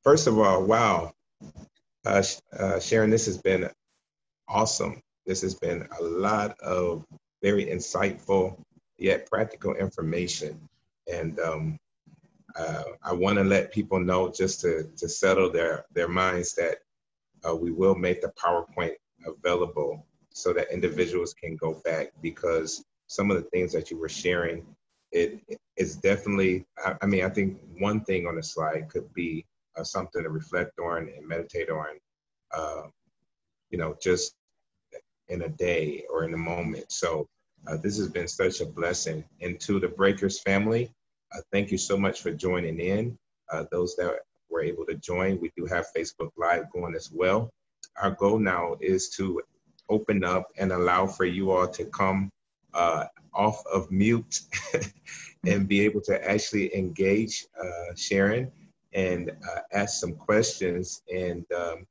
first of all, wow. Uh, uh, Sharon, this has been awesome. This has been a lot of very insightful yet practical information. And um, uh, I want to let people know just to, to settle their, their minds that uh, we will make the PowerPoint available so that individuals can go back because some of the things that you were sharing, it is definitely, I, I mean, I think one thing on the slide could be uh, something to reflect on and meditate on, uh, you know, just in a day or in a moment. So uh, this has been such a blessing. And to the Breakers family, uh, thank you so much for joining in. Uh, those that were able to join, we do have Facebook Live going as well. Our goal now is to open up and allow for you all to come uh, off of mute and be able to actually engage uh, Sharon and uh, ask some questions. And um,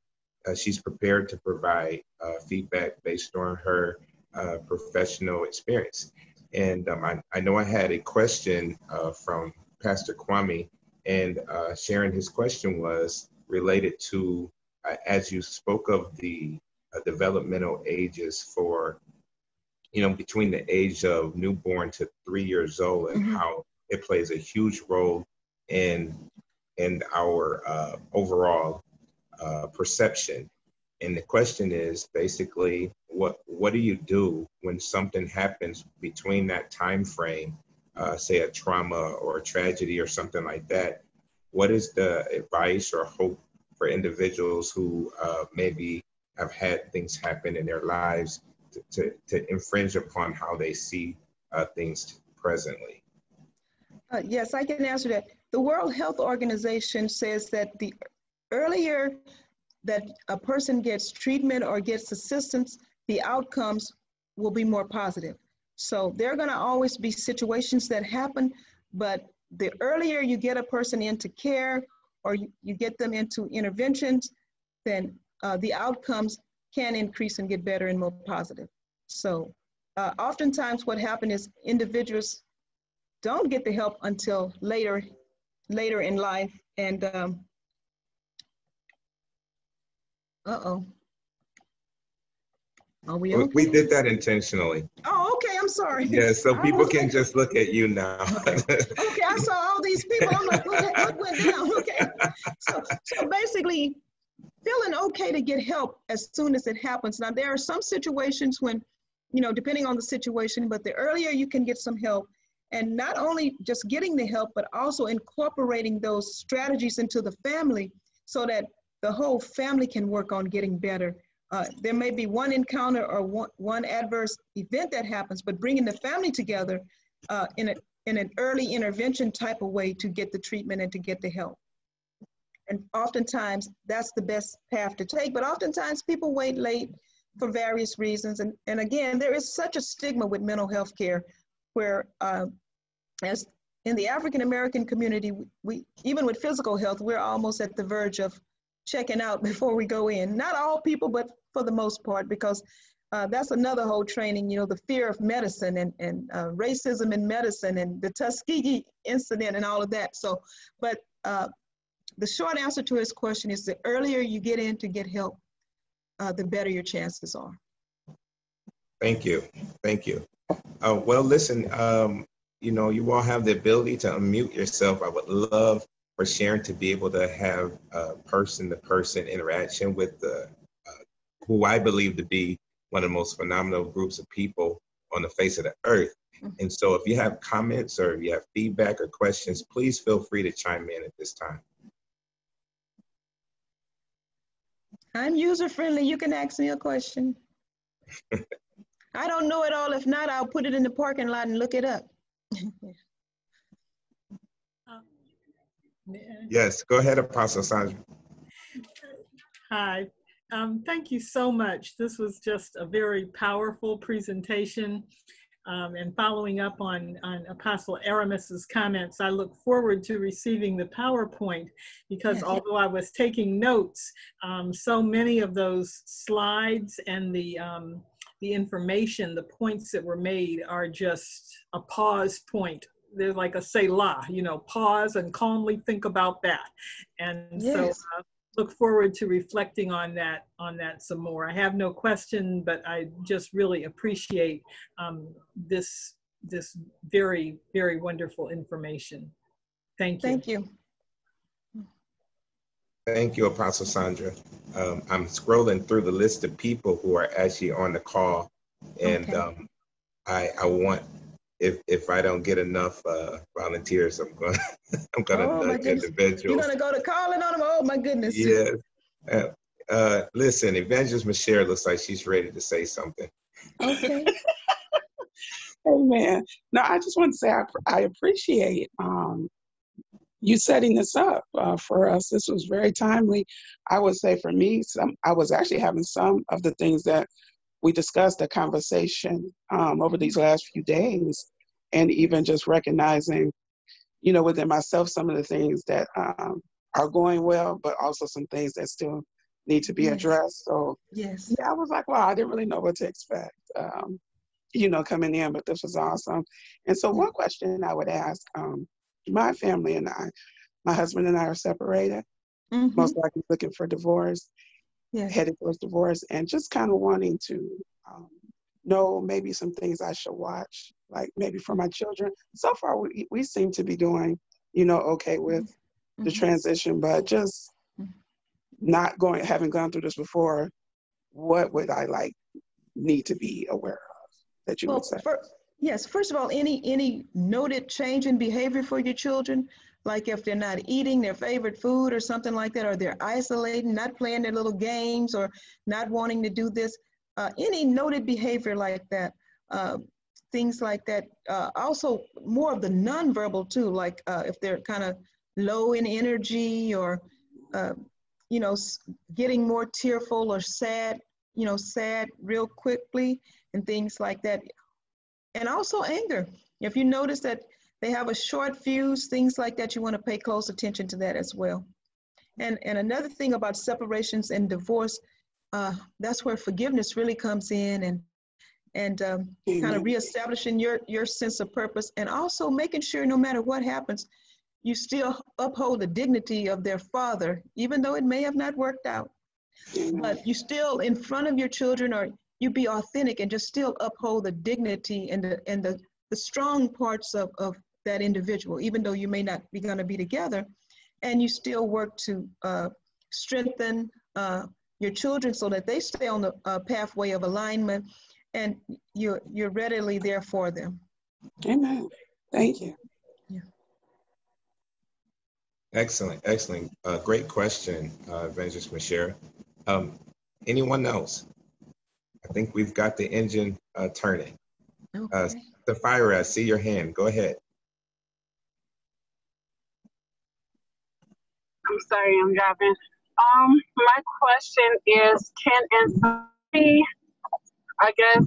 uh, she's prepared to provide uh, feedback based on her uh, professional experience. And um, I, I, know I had a question from Pastor Kwame, and Sharon, his question was related to, as you spoke of the developmental ages for you know, between the age of newborn to three years old and mm-hmm. how it plays a huge role in in our uh, overall uh, perception. And the question is basically, what what do you do when something happens between that time frame, uh, say a trauma or a tragedy or something like that? What is the advice or hope for individuals who uh, maybe have had things happen in their lives to, to, infringe upon how they see uh, things presently? Uh, yes, I can answer that. The World Health Organization says that the earlier that a person gets treatment or gets assistance, the outcomes will be more positive. So there are going to always be situations that happen, but the earlier you get a person into care or you, you get them into interventions, then uh, the outcomes can increase and get better and more positive. So uh, oftentimes what happens is individuals don't get the help until later, later in life. And um, uh-oh. Are we okay? We did that intentionally. Oh, okay. I'm sorry. Yeah, so people can like, just look at you now. okay. okay, I saw all these people. I'm like, what, what went down? Okay. So, so basically, feeling okay to get help as soon as it happens. Now, there are some situations when, you know, depending on the situation, but the earlier you can get some help, and not only just getting the help, but also incorporating those strategies into the family so that the whole family can work on getting better. Uh, there may be one encounter or one, one adverse event that happens, but bringing the family together uh, in, a, in an early intervention type of way to get the treatment and to get the help. And oftentimes that's the best path to take, but oftentimes people wait late for various reasons. And, and again, there is such a stigma with mental health care where uh, as in the African American community, we, even with physical health, we're almost at the verge of checking out before we go in. Not all people, but for the most part, because uh, that's another whole training, you know, the fear of medicine and, and uh, racism in medicine and the Tuskegee incident and all of that. So, but uh, the short answer to his question is the earlier you get in to get help, uh, the better your chances are. Thank you. Thank you. Uh, well, listen, um, you know, you all have the ability to unmute yourself. I would love for Sharon to be able to have a person to person interaction with the, uh, who I believe to be one of the most phenomenal groups of people on the face of the earth. Mm-hmm. And so if you have comments or if you have feedback or questions, please feel free to chime in at this time. I'm user friendly. You can ask me a question. I don't know it all. If not, I'll put it in the parking lot and look it up. Yes, go ahead, Apostle Sandra. Hi. Um, thank you so much. This was just a very powerful presentation um, and following up on, on Apostle Aramis's comments, I look forward to receiving the PowerPoint because although I was taking notes, um, so many of those slides and the, um, the information, the points that were made are just a pause point they're like a Selah, you know, pause and calmly think about that. And yes. so uh, look forward to reflecting on that on that some more. I have no question, but I just really appreciate um, this this very, very wonderful information. Thank you. Thank you. Thank you, Apostle Sandra. Um, I'm scrolling through the list of people who are actually on the call, and Okay. um, I, I want if if I don't get enough uh, volunteers, I'm going I'm going to Oh, my nudge goodness. You're gonna go to calling on them? Oh my goodness. Yes. Uh, uh, listen, Evangelist Michelle looks like she's ready to say something. Okay. Amen. No, I just want to say I, I appreciate um, you setting this up uh, for us. This was very timely. I would say for me, some I was actually having some of the things that we discussed, the conversation um, over these last few days, and even just recognizing, you know, within myself some of the things that um, are going well, but also some things that still need to be Yes. addressed. So Yes. yeah, I was like, wow, I didn't really know what to expect, um, you know, coming in, but this was awesome. And so, one question I would ask um, my family and I, my husband and I are separated, Mhm. most likely looking for divorce, Yes. headed towards divorce, and just kind of wanting to um, know maybe some things I should watch, like maybe for my children. So far, we, we seem to be doing, you know, okay with the Mhm. transition, but just Mhm. not going, having gone through this before, what would I like need to be aware of that you Well, would say? fir- yes, first of all, any, any noted change in behavior for your children, like if they're not eating their favorite food or something like that, or they're isolating, not playing their little games, or not wanting to do this, uh, any noted behavior like that, uh, things like that. Uh, also, more of the nonverbal too, like uh, if they're kind of low in energy or, uh, you know, getting more tearful or sad, you know, sad real quickly and things like that. And also anger. If you notice that they have a short fuse, things like that, you want to pay close attention to that as well. And, and another thing about separations and divorce, uh, that's where forgiveness really comes in and, and um, kind of reestablishing your, your sense of purpose and also making sure no matter what happens, you still uphold the dignity of their father, even though it may have not worked out Amen. but you still in front of your children or you be authentic and just still uphold the dignity and the and the, the strong parts of, of that individual even though you may not be going to be together and you still work to uh, strengthen uh, your children so that they stay on the uh, pathway of alignment and you're you're readily there for them Amen. Thank you. Excellent, excellent. Uh, great question, uh, Evangelist Michelle. Um, anyone else? I think we've got the engine uh, turning. Uh, okay Sapphire, I see your hand. Go ahead. I'm sorry, I'm driving. Um, my question is, can anxiety? I guess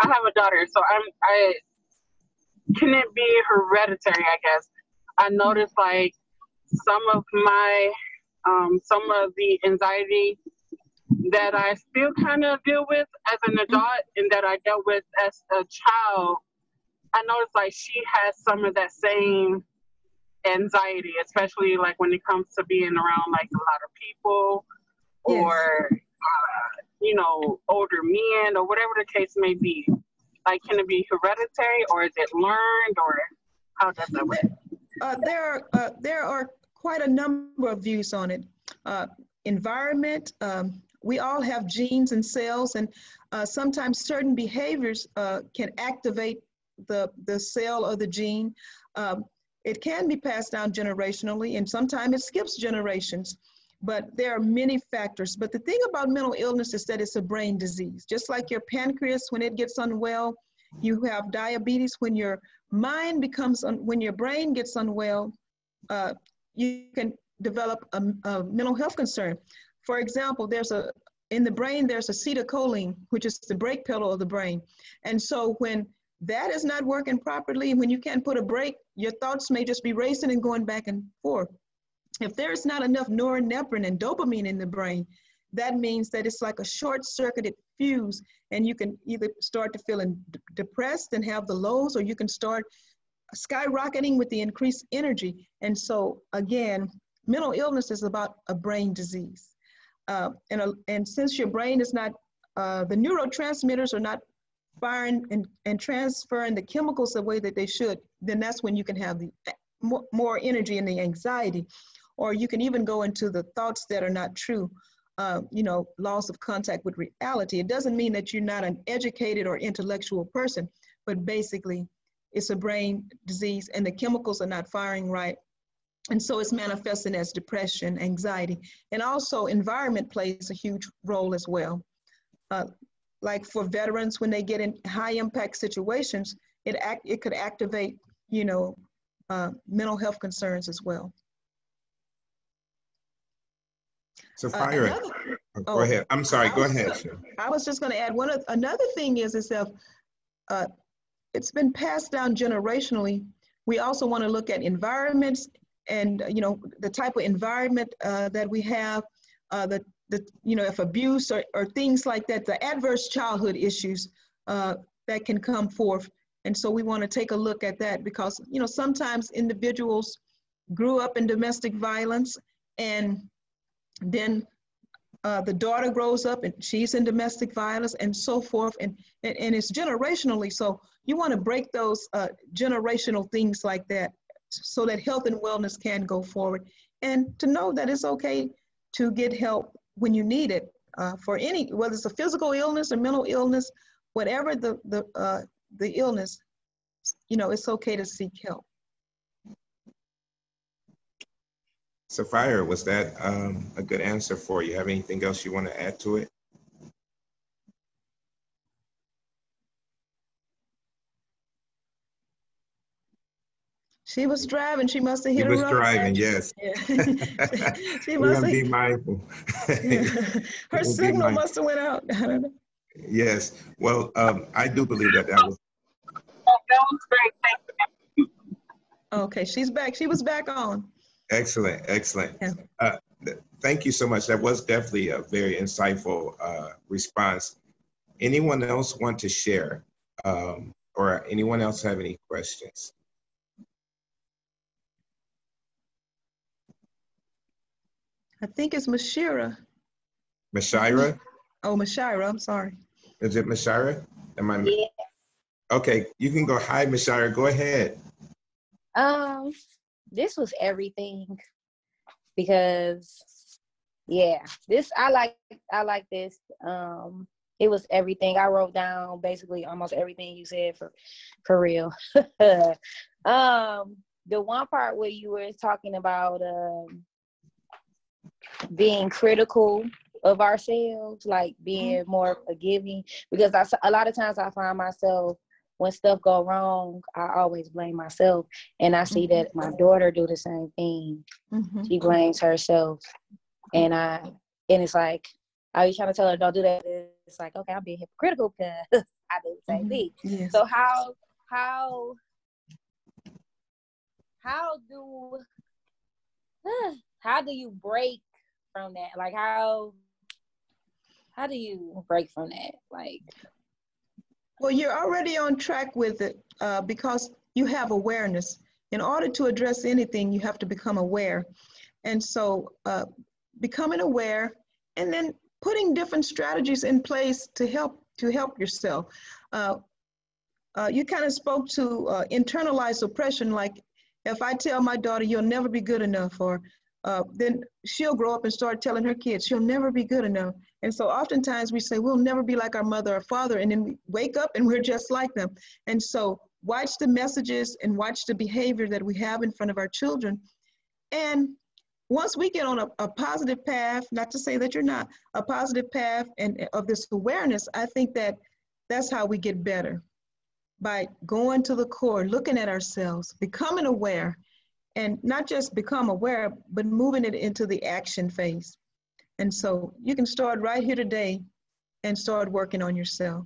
I have a daughter, so I'm. I can it be hereditary? I guess I noticed like some of my, um, some of the anxiety that I still kind of deal with as an adult, and that I dealt with as a child. I noticed like she has some of that same anxiety, especially like when it comes to being around like a lot of people Yes. or uh, you know older men or whatever the case may be. Like, can it be hereditary or is it learned or how does that work? Uh, there are uh, there are quite a number of views on it. Uh, environment. Um, we all have genes and cells, and uh, sometimes certain behaviors uh, can activate the the cell or the gene. Um, it can be passed down generationally, and sometimes it skips generations. But there are many factors. But the thing about mental illness is that it's a brain disease. Just like your pancreas, when it gets unwell, you have diabetes. When your mind becomes, when your brain gets unwell, uh, you can develop a, a mental health concern. For example, there's a, in the brain, there's acetylcholine, which is the brake pedal of the brain. And so when that is not working properly, when you can't put a brake, your thoughts may just be racing and going back and forth. If there's not enough norepinephrine and dopamine in the brain, that means that it's like a short circuited fuse, and you can either start to feel in- depressed and have the lows, or you can start skyrocketing with the increased energy. And so, again, mental illness is about a brain disease. Uh, and, and since your brain is not, uh, the neurotransmitters are not firing and, and transferring the chemicals the way that they should, then that's when you can have the more, more energy and the anxiety. Or you can even go into the thoughts that are not true, uh, you know, loss of contact with reality. It doesn't mean that you're not an educated or intellectual person, but basically it's a brain disease and the chemicals are not firing right. And so it's manifesting as depression, anxiety, and also environment plays a huge role as well. Uh, like for veterans, when they get in high impact situations, it act, it could activate, you know, uh, mental health concerns as well. So uh, fire uh, another, oh, go oh, ahead. I'm sorry. Go ahead. I was just going to add one. Another thing is is if uh, it's been passed down generationally, we also want to look at environments and you know the type of environment uh, that we have, uh, the the you know if abuse or, or things like that, the adverse childhood issues uh, that can come forth. And so we want to take a look at that because you know sometimes individuals grew up in domestic violence and then uh, the daughter grows up and she's in domestic violence and so forth. And, and, and it's generationally. So you want to break those uh, generational things like that so that health and wellness can go forward and to know that it's okay to get help when you need it uh, for any whether it's a physical illness or mental illness whatever the the uh, the illness you know it's okay to seek help Sapphire, was that um, a good answer for you? Have anything else you want to add to it? She was driving. She must have hit she was driving, yes. Yeah. she must have. be mindful. Her signal must have went out. Yes. Well, um, I do believe that that was. Oh, that was great. Thank you. Okay, she's back. She was back on. Excellent, excellent. Yeah. Uh, thank you so much. That was definitely a very insightful uh, response. Anyone else want to share, um, or anyone else have any questions? I think it's Mashira. Mashira? Oh, Mashira, I'm sorry. Is it Mashira? Am I? Yeah. Okay, you can go. Hi, Mashira. Go ahead. Um, this was everything because yeah, this I like I like this. Um it was everything. I wrote down basically almost everything you said for for real. um the one part where you were talking about um being critical of ourselves, like being mm-hmm. more forgiving, because I, a lot of times I find myself when stuff go wrong, I always blame myself. And I see that my mm-hmm. daughter do the same thing. Mm-hmm. She blames herself. And I and it's like I was trying to tell her don't do that. It's like, okay, I'm being hypocritical because I do the same mm-hmm. Yes. So how how how do how do you break from that? Like how how do you break from that? Like well, you're already on track with it uh, because you have awareness. In order to address anything, you have to become aware. And so uh, becoming aware and then putting different strategies in place to help to help yourself. Uh, uh you kind of spoke to uh, internalized oppression, like if I tell my daughter, you'll never be good enough, or uh, then she'll grow up and start telling her kids she'll never be good enough. And so oftentimes we say we'll never be like our mother or father, and then we wake up and we're just like them. And so watch the messages and watch the behavior that we have in front of our children. And once we get on a, a positive path, not to say that you're not, a positive path and of this awareness, I think that that's how we get better by going to the core, looking at ourselves, becoming aware, and not just become aware, but moving it into the action phase. And so you can start right here today and start working on yourself.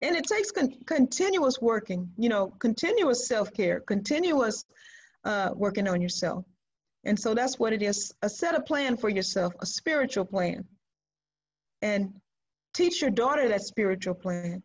And it takes con continuous working, you know, continuous self-care, continuous uh, working on yourself. And so that's what it is, a set a plan for yourself, a spiritual plan. And teach your daughter that spiritual plan.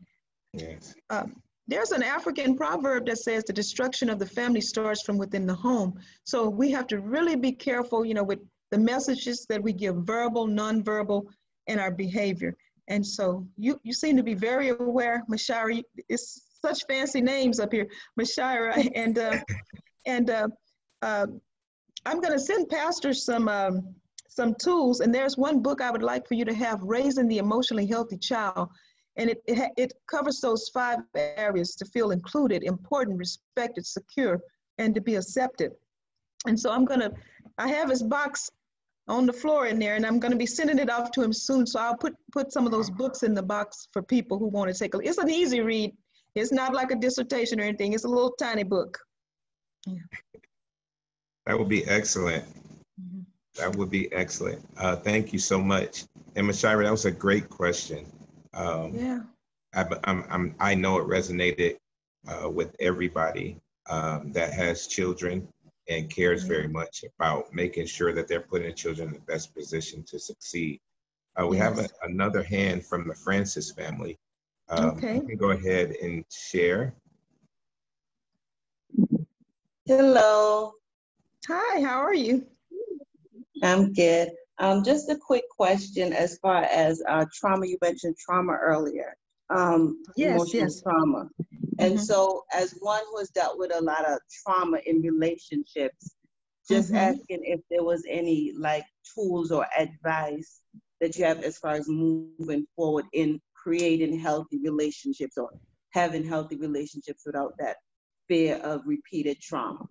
Yes. Um, there's an African proverb that says the destruction of the family starts from within the home. So we have to really be careful, you know, with the messages that we give verbal, nonverbal, and our behavior. And so you, you seem to be very aware, Mashira. It's such fancy names up here, Mashira. And, uh, and uh, uh, I'm going to send pastors some, um, some tools. And there's one book I would like for you to have, Raising the Emotionally Healthy Child. And it, it, it covers those five areas to feel included, important, respected, secure, and to be accepted. And so I'm going to, I have his box on the floor in there and I'm going to be sending it off to him soon. So I'll put, put some of those books in the box for people who want to take a look. It's an easy read. It's not like a dissertation or anything. It's a little tiny book. Yeah. That would be excellent. Mm-hmm. That would be excellent. Uh, thank you so much. And Mashira, that was a great question. Um, yeah. I, I'm, I'm, i know it resonated uh, with everybody um, that has children and cares very much about making sure that they're putting the children in the best position to succeed. Uh, we yes. have a, another hand from the Francis family. Um, okay. You can go ahead and share. Hello. Hi, how are you? I'm good. Um, just a quick question as far as uh, trauma. You mentioned trauma earlier. Um, yes, yes. Trauma. And mm-hmm. so, as one who has dealt with a lot of trauma in relationships, just mm-hmm. asking if there was any like tools or advice that you have as far as moving forward in creating healthy relationships or having healthy relationships without that fear of repeated trauma.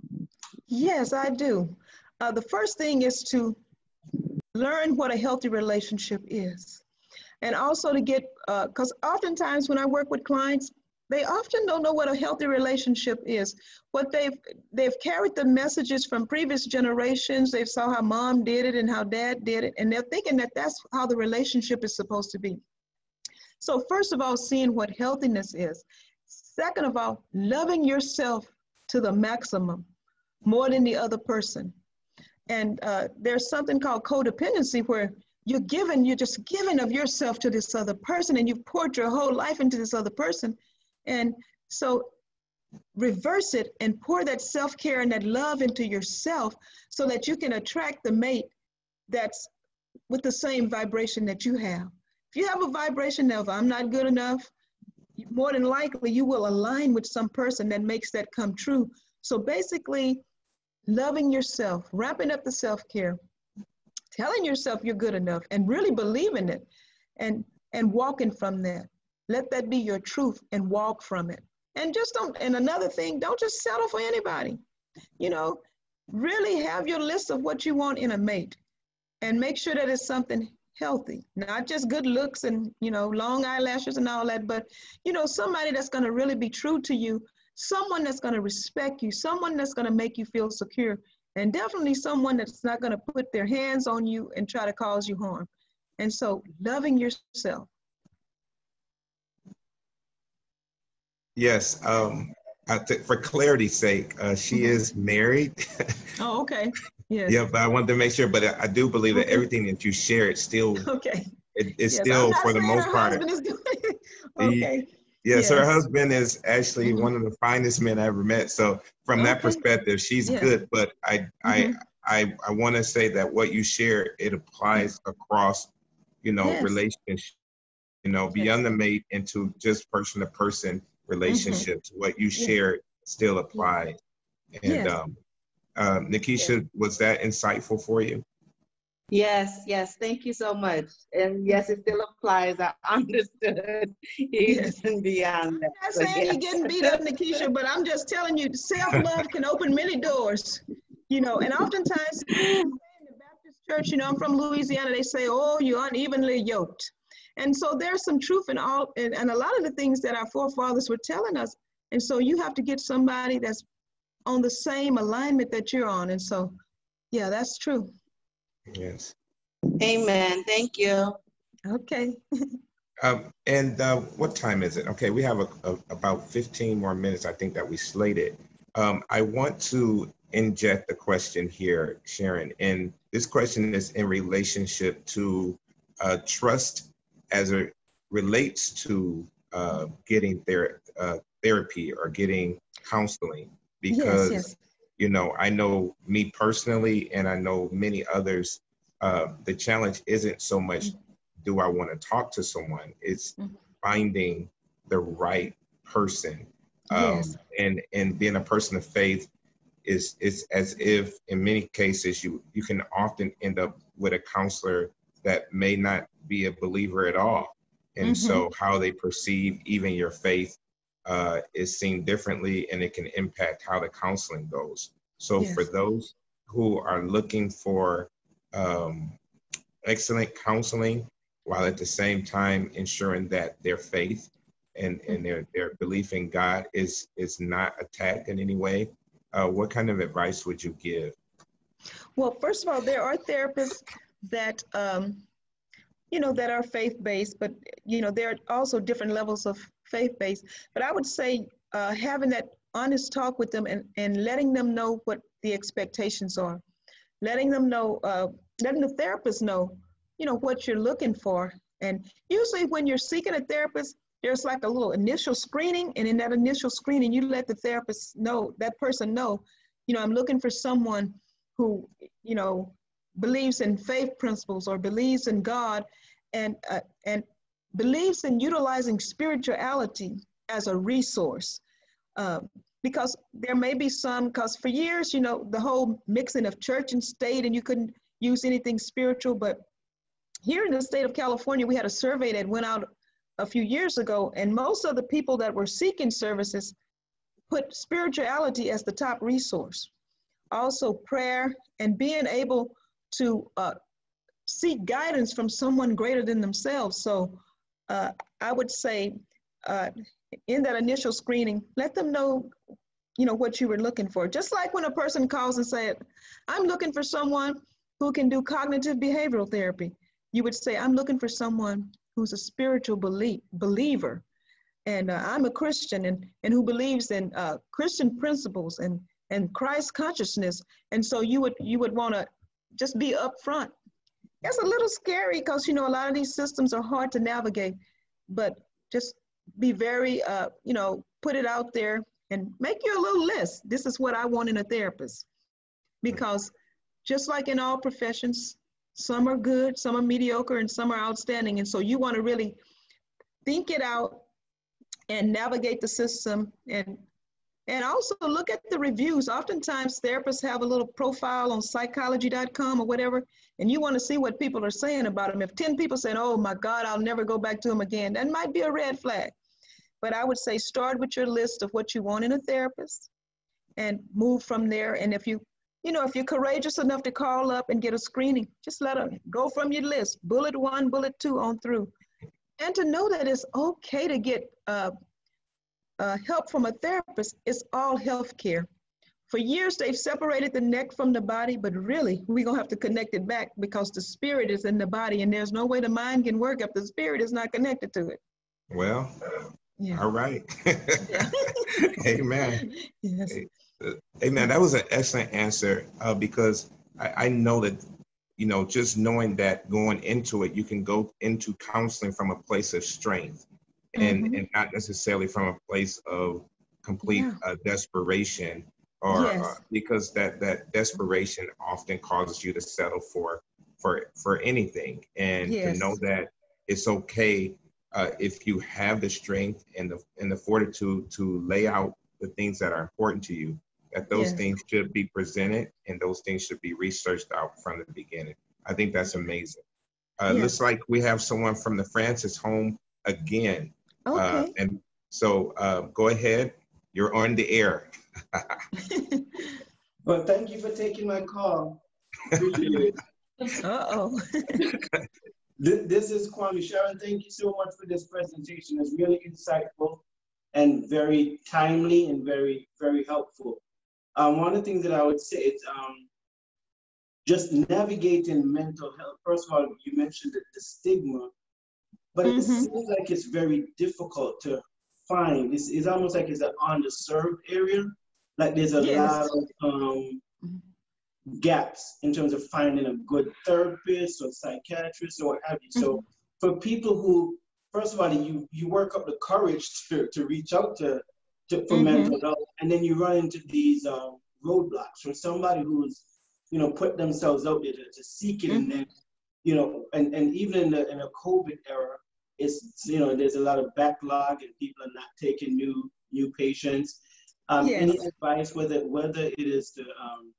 Yes, I do. Uh, the first thing is to learn what a healthy relationship is. And also to get, because uh, oftentimes when I work with clients, they often don't know what a healthy relationship is. What they've they've carried the messages from previous generations. They saw how mom did it and how dad did it, and they're thinking that that's how the relationship is supposed to be. So first of all, seeing what healthiness is. Second of all, loving yourself to the maximum, more than the other person. And uh, there's something called codependency where you're given, you're just giving of yourself to this other person, and you've poured your whole life into this other person and so reverse it and pour that self care and that love into yourself so that you can attract the mate that's with the same vibration that you have. If you have a vibration of, I'm not good enough, more than likely you will align with some person that makes that come true. So basically, loving yourself, wrapping up the self care, telling yourself you're good enough, and really believing it, and and walking from that. Let that be your truth and walk from it. And just don't, and another thing, don't just settle for anybody. You know, really have your list of what you want in a mate and make sure that it's something healthy, not just good looks and, you know, long eyelashes and all that, but, you know, somebody that's going to really be true to you, someone that's going to respect you, someone that's going to make you feel secure, and definitely someone that's not going to put their hands on you and try to cause you harm. And so loving yourself, Yes. Um, for clarity's sake, uh, she mm-hmm. is married. oh, okay. Yeah. yeah, but I wanted to make sure. But I, I do believe that everything that you shared still okay. It, it's yes, still for the most part. okay. Yes, yes, her husband is actually mm-hmm. one of the finest men I ever met. So from okay. that perspective, she's yeah. good. But I mm-hmm. I I I want to say that what you share it applies across, you know, yes. relationships, you know, beyond the mate into just person to person relationships, mm-hmm. what you shared still applies. And yes. um, uh, Nikisha, yes. was that insightful for you? Yes, yes, thank you so much. And yes, it still applies. I understood even yes. beyond that. I'm not saying yes. you're getting beat up, Nikisha, but I'm just telling you, self-love can open many doors. You know, and oftentimes in the Baptist church, you know, I'm from Louisiana, they say, oh, you're unevenly yoked. And so there's some truth in all, and, and a lot of the things that our forefathers were telling us. And so you have to get somebody that's on the same alignment that you're on. And so, yeah, that's true. Yes. Amen. Thank you. Okay. um, and uh, what time is it? Okay, we have a, a, about 15 more minutes, I think, that we slated. Um, I want to inject the question here, Sharon, and this question is in relationship to uh, trust as it relates to uh, getting ther- uh, therapy or getting counseling because yes, yes. You know i know me personally and i know many others uh, the challenge isn't so much do I want to talk to someone? It's mm-hmm. finding the right person. Um, yes. and and being a person of faith is is as if in many cases you you can often end up with a counselor that may not be a believer at all and mm-hmm. so how they perceive even your faith uh, is seen differently and it can impact how the counseling goes so yes. for those who are looking for um, excellent counseling while at the same time ensuring that their faith and, and their, their belief in God is is not attacked in any way, uh, what kind of advice would you give? Well, first of all, there are therapists that um, you know that are faith-based, but you know there are also different levels of faith-based. But I would say uh, having that honest talk with them and, and letting them know what the expectations are, letting them know, uh, letting the therapist know, you know what you're looking for. And usually, when you're seeking a therapist, there's like a little initial screening and in that initial screening you let the therapist know that person know you know i'm looking for someone who you know believes in faith principles or believes in god and uh, and believes in utilizing spirituality as a resource uh, because there may be some because for years you know the whole mixing of church and state and you couldn't use anything spiritual but here in the state of california we had a survey that went out a few years ago, and most of the people that were seeking services put spirituality as the top resource. Also, prayer and being able to uh, seek guidance from someone greater than themselves. So, uh, I would say, uh, in that initial screening, let them know, you know, what you were looking for. Just like when a person calls and said, "I'm looking for someone who can do cognitive behavioral therapy," you would say, "I'm looking for someone who's a spiritual belief, believer. And uh, I'm a Christian and, and who believes in uh, Christian principles and, and Christ consciousness. And so you would, you would want to just be upfront. It's a little scary because, you know, a lot of these systems are hard to navigate, but just be very, uh, you know, put it out there and make you a little list. This is what I want in a therapist. Because just like in all professions, some are good, some are mediocre, and some are outstanding. And so you want to really think it out and navigate the system and and also look at the reviews. Oftentimes therapists have a little profile on psychology.com or whatever, and you want to see what people are saying about them. If 10 people say, oh my God, I'll never go back to him again, that might be a red flag. But I would say start with your list of what you want in a therapist and move from there. And if you you know, if you're courageous enough to call up and get a screening, just let them go from your list, bullet one, bullet two on through. And to know that it's okay to get uh, uh, help from a therapist, it's all health care. For years, they've separated the neck from the body, but really, we're going to have to connect it back because the spirit is in the body, and there's no way the mind can work if the spirit is not connected to it. Well, yeah. all right. Amen. Yes. Hey man, that was an excellent answer uh, because I, I, know that you know just knowing that going into it, you can go into counseling from a place of strength, and mm-hmm. and not necessarily from a place of complete yeah. uh, desperation, or yes. uh, because that that desperation often causes you to settle for for for anything, and yes. to know that it's okay uh, if you have the strength and the and the fortitude to lay out the things that are important to you that those yeah. things should be presented and those things should be researched out from the beginning. I think that's amazing. Uh. Looks like we have someone from the Francis home again. Uh, okay. Uh, and so uh, go ahead. You're on the air. well, thank you for taking my call. Uh-oh. this is Kwame Sharon. Thank you so much for this presentation. It's really insightful and very timely and very, very helpful. Um, one of the things that I would say is um, just navigating mental health. First of all, you mentioned the, the stigma, but mm-hmm. it seems like it's very difficult to find. It's, it's almost like it's an underserved area. Like there's a yes. lot of um, gaps in terms of finding a good therapist or psychiatrist or what have you. Mm-hmm. So for people who, first of all, you you work up the courage to, to reach out to to, for mm-hmm. mental health. And then you run into these um, roadblocks from somebody who's, you know, put themselves out there to, to seek it mm-hmm. and then you know, and, and even in the in a COVID era, it's you know there's a lot of backlog and people are not taking new new patients. Um, Yes. Any advice whether whether it is to um,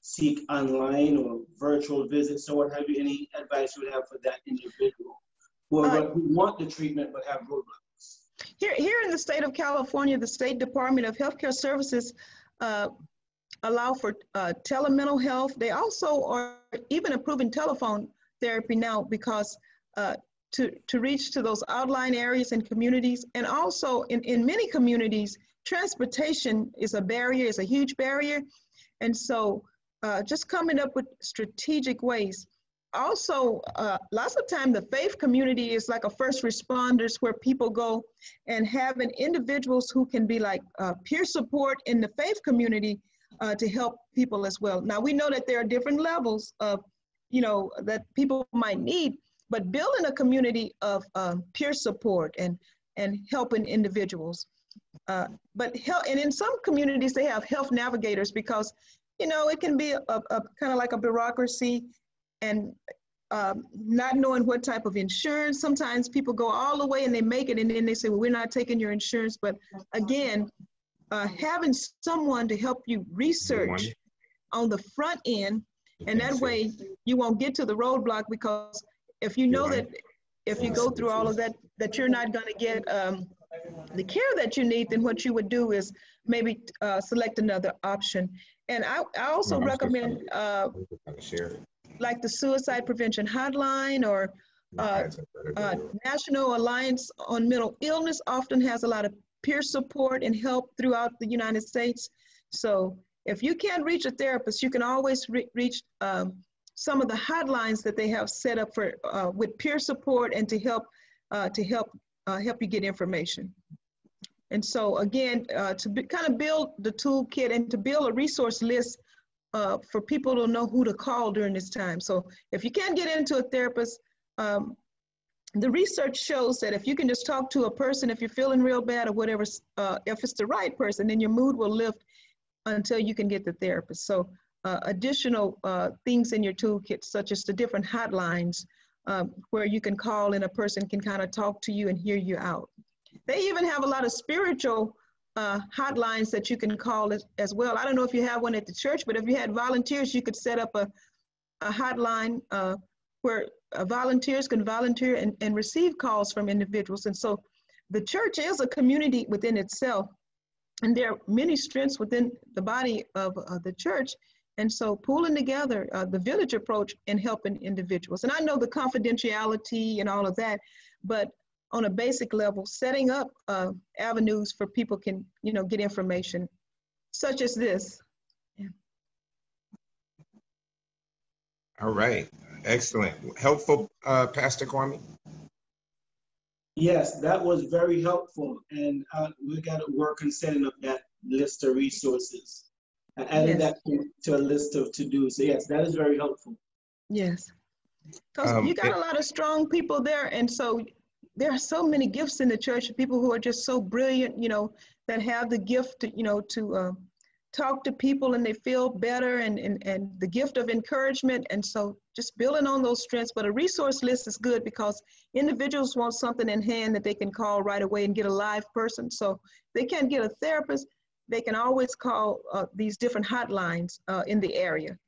seek online or virtual visits or what have you? Any advice you would have for that individual who, Uh, who want the treatment but have roadblocks? Here, here in the state of California, the State Department of Healthcare Services uh, allow for uh, telemental health. They also are even approving telephone therapy now because uh, to, to reach to those outlying areas and communities. And also in, in many communities, transportation is a barrier, is a huge barrier. And so uh, just coming up with strategic ways. Also, uh, lots of time the faith community is like a first responders where people go and having individuals who can be like uh, peer support in the faith community uh, to help people as well. Now we know that there are different levels of, you know, that people might need, but building a community of um, peer support and and helping individuals. Uh, but health, and in some communities they have health navigators because, you know, it can be a, a kind of like a bureaucracy, and um, not knowing what type of insurance. Sometimes people go all the way and they make it, and then they say, "Well, we're not taking your insurance." But again, uh, having someone to help you research on the front end, and that way you won't get to the roadblock because if you know that if you go through all of that, that you're not going to get um, the care that you need, then what you would do is maybe uh, select another option. And I, I also No, recommend uh, like the suicide prevention hotline or uh, uh, National Alliance on Mental Illness often has a lot of peer support and help throughout the United States. So if you can't reach a therapist, you can always re- reach um, some of the hotlines that they have set up for uh, with peer support and to help uh, to help uh, help you get information. And so again, uh, to be, kind of build the toolkit and to build a resource list uh, for people to know who to call during this time. So if you can't get into a therapist, um, the research shows that if you can just talk to a person, if you're feeling real bad or whatever, uh, if it's the right person, then your mood will lift until you can get the therapist. So uh, additional uh, things in your toolkit, such as the different hotlines um, where you can call and a person can kind of talk to you and hear you out. They even have a lot of spiritual uh, hotlines that you can call as, as well. I don't know if you have one at the church, but if you had volunteers, you could set up a, a hotline uh, where uh, volunteers can volunteer and, and receive calls from individuals. And so the church is a community within itself. And there are many strengths within the body of uh, the church. And so pulling together uh, the village approach and helping individuals. And I know the confidentiality and all of that, but on a basic level, setting up uh, avenues for people can, you know, get information, such as this. All right, excellent. Helpful, uh, Pastor Kwame? Yes, that was very helpful, and uh, we got to work on setting up that list of resources. I added Yes. that to, to a list of to do. So yes, that is very helpful. Yes. Because Um, you got it- a lot of strong people there. And so there are so many gifts in the church, of people who are just so brilliant, you know, that have the gift to, you know, to uh, talk to people and they feel better and, and, and the gift of encouragement. And so just building on those strengths. But a resource list is good because individuals want something in hand that they can call right away and get a live person. So they can't get a therapist, they can always call uh, these different hotlines uh, in the area.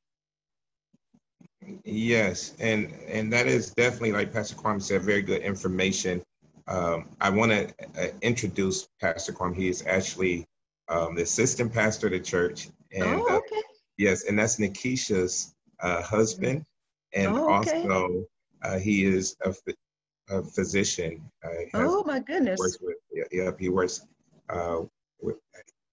Yes, and and that is definitely, like Pastor Kwame said, very good information. Um, I want to uh, introduce Pastor Kwame. He is actually um, the assistant pastor of the church, and oh, uh, okay. yes, and that's Nikisha's uh, husband, and Oh, okay. also uh, he is a, a physician. Uh, Oh, my goodness. with, yeah, yep, he works uh, with,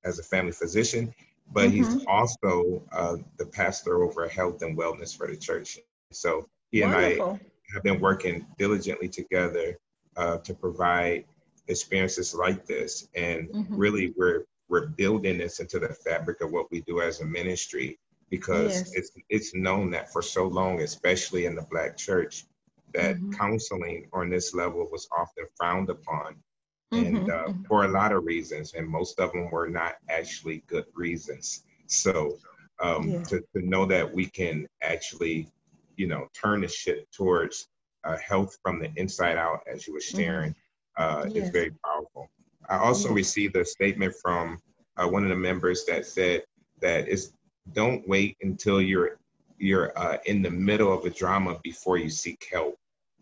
as a family physician, but he's Mhm. also uh, the pastor over health and wellness for the church. So he and I have been working diligently together uh, to provide experiences like this, and Mhm. really we're we're building this into the fabric of what we do as a ministry because Yes. it's it's known that for so long, especially in the Black church, that Mhm. counseling on this level was often frowned upon and Mhm, uh, mhm. for a lot of reasons, and most of them were not actually good reasons. So um, Yeah. to, to know that we can actually you know, turn the ship towards uh, health from the inside out, as you were Mm-hmm. sharing, uh, Yes. is very powerful. I also Yes. received a statement from uh, one of the members that said that it's don't wait until you're you're uh, in the middle of a drama before you seek help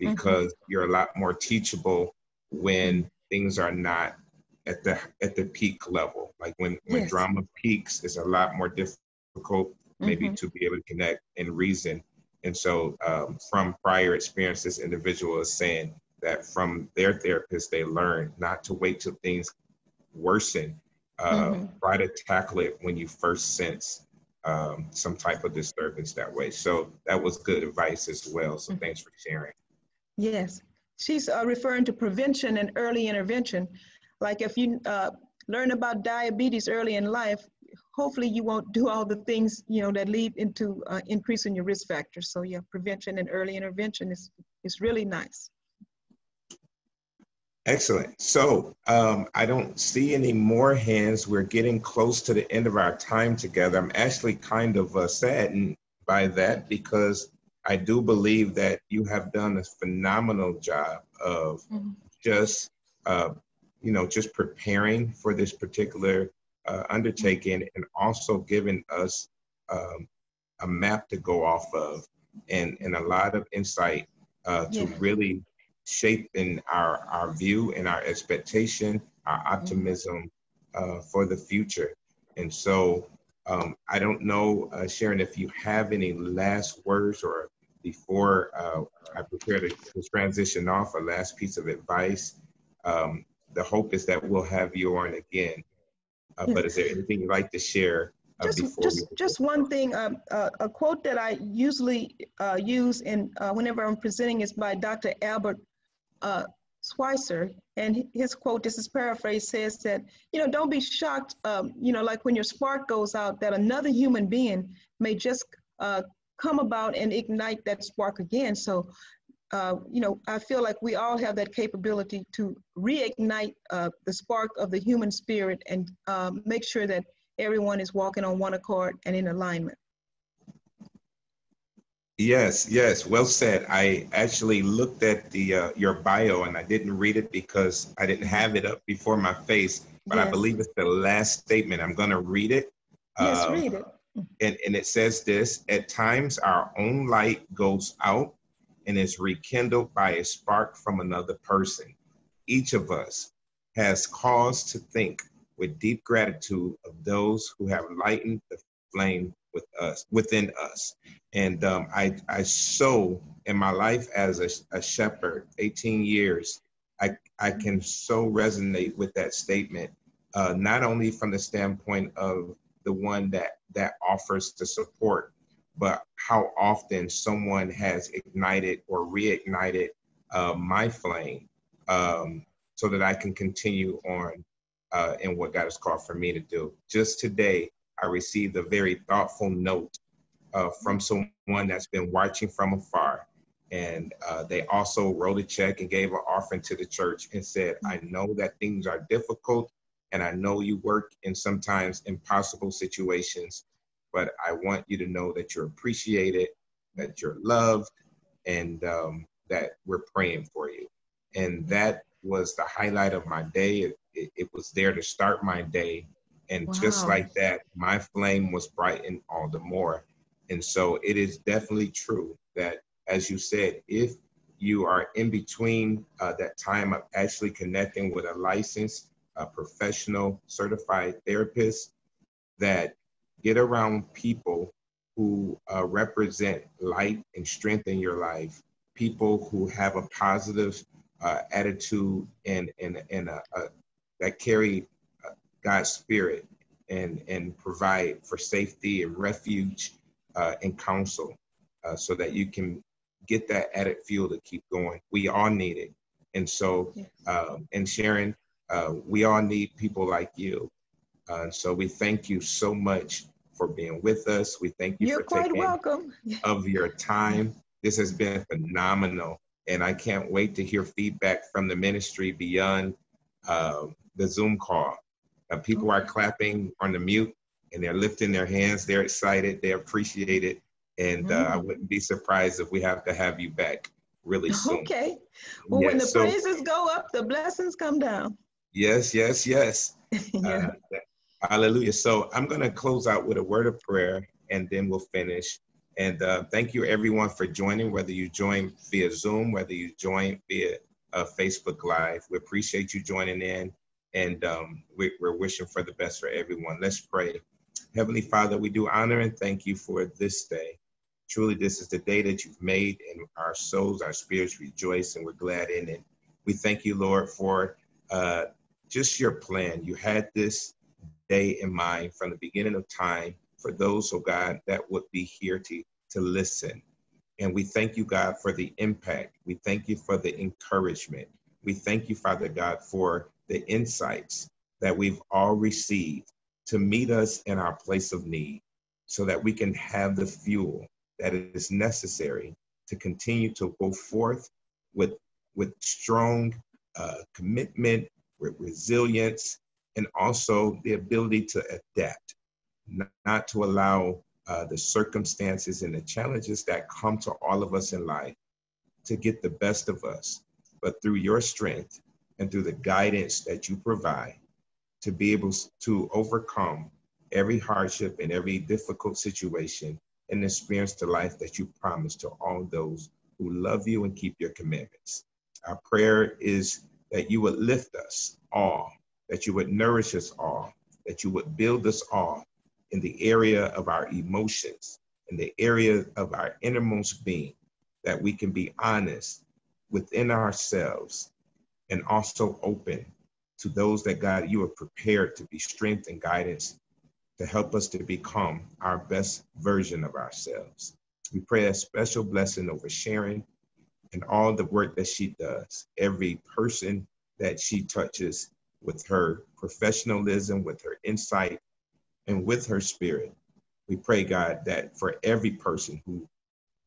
Mm-hmm. because you're a lot more teachable when things are not at the at the peak level. Like when when Yes. drama peaks, it's a lot more difficult maybe Mhm. to be able to connect and reason. And so, um, from prior experience, this individual is saying that from their therapist, they learned not to wait till things worsen. Uh, Mhm. Try to tackle it when you first sense um, some type of disturbance that way. So that was good advice as well. So Mhm. thanks for sharing. Yes, she's uh, referring to prevention and early intervention. Like if you uh, learn about diabetes early in life, hopefully you won't do all the things you know that lead into uh, increasing your risk factors. So yeah, prevention and early intervention is is really nice. Excellent. So um, I don't see any more hands. We're getting close to the end of our time together. I'm actually kind of uh, saddened by that because I do believe that you have done a phenomenal job of Mhm. just, uh, you know, just preparing for this particular uh, undertaking and also giving us um, a map to go off of and, and a lot of insight uh, to Yeah. really shape in our, our view and our expectation, our optimism uh, for the future. And so um, I don't know, uh, Sharon, if you have any last words or before uh, I prepare to, to transition off, a last piece of advice. Um, the hope is that we'll have you on again. Uh, Yes. But is there anything you'd like to share uh, Just, just, we? just one thing, um, uh, a quote that I usually uh, use in uh, whenever I'm presenting is by Dr. Albert uh, Schweitzer, and his quote, this is paraphrased, says that you know, don't be shocked, um, you know, like when your spark goes out, that another human being may just uh, come about and ignite that spark again. So, uh, you know, I feel like we all have that capability to reignite uh, the spark of the human spirit and uh, make sure that everyone is walking on one accord and in alignment. Yes, yes, well said. I actually looked at the uh, your bio and I didn't read it because I didn't have it up before my face, but I believe it's the last statement. I'm going to read it. Yes, Um, read it. And, and it says this At times, our own light goes out and is rekindled by a spark from another person. Each of us has cause to think with deep gratitude of those who have lightened the flame with us within us. And um, I, I so in my life as a, a shepherd, 18 years, I, I can so resonate with that statement, uh, not only from the standpoint of the one that that offers the support, but how often someone has ignited or reignited uh, my flame um, so that I can continue on uh, in what God has called for me to do. Just today, I received a very thoughtful note uh, from someone that's been watching from afar. And uh, they also wrote a check and gave an offering to the church and said, I know that things are difficult and I know you work in sometimes impossible situations, but I want you to know that you're appreciated, that you're loved, and um, that we're praying for you. And that was the highlight of my day. It, it, it was there to start my day. And just like that, my flame was brightened all the more. And so it is definitely true that, as you said, if you are in between uh, that time of actually connecting with a licensed, a professional, certified therapist, that get around people who uh, represent light and strength in your life, people who have a positive uh, attitude and and and a, a, that carry uh, God's spirit and and provide for safety and refuge uh, and counsel, uh, so that you can get that added fuel to keep going. We all need it, and so um, and Sharon, uh, we all need people like you. Uh, so we thank you so much for being with us. We thank you You're for quite taking welcome. of your time. This has been phenomenal. And I can't wait to hear feedback from the ministry beyond um, the Zoom call. Uh, people are clapping on the mute and they're lifting their hands. They're excited. They appreciate it. And uh, I wouldn't be surprised if we have to have you back really soon. Okay. Well, when the Yes, so- praises go up, the blessings come down. Yes, yes, yes. yeah. Uh, hallelujah. So I'm going to close out with a word of prayer and then we'll finish. And uh, thank you everyone for joining, whether you join via Zoom, whether you join via uh, Facebook Live. We appreciate you joining in and um, we, we're wishing for the best for everyone. Let's pray. Heavenly Father, we do honor and thank you for this day. Truly, this is the day that you've made, and our souls, our spirits rejoice, and we're glad in it. We thank you, Lord, for uh, just your plan. You had this day in mind from the beginning of time for those, oh God, that would be here to, to listen. And we thank you, God, for the impact. We thank you for the encouragement. We thank you, Father God, for the insights that we've all received to meet us in our place of need so that we can have the fuel that is necessary to continue to go forth with, with strong uh, commitment, with resilience, and also the ability to adapt, not, not to allow uh, the circumstances and the challenges that come to all of us in life to get the best of us, but through your strength and through the guidance that you provide to be able to overcome every hardship and every difficult situation and experience the life that you promised to all those who love you and keep your commandments. Our prayer is that you would lift us all, that you would nourish us all, that you would build us all in the area of our emotions, in the area of our innermost being, that we can be honest within ourselves and also open to those that God, you are prepared to be strength and guidance to help us to become our best version of ourselves. We pray a special blessing over Sharon and all the work that she does, every person that she touches with her professionalism, with her insight, and with her spirit. We pray, God, that for every person who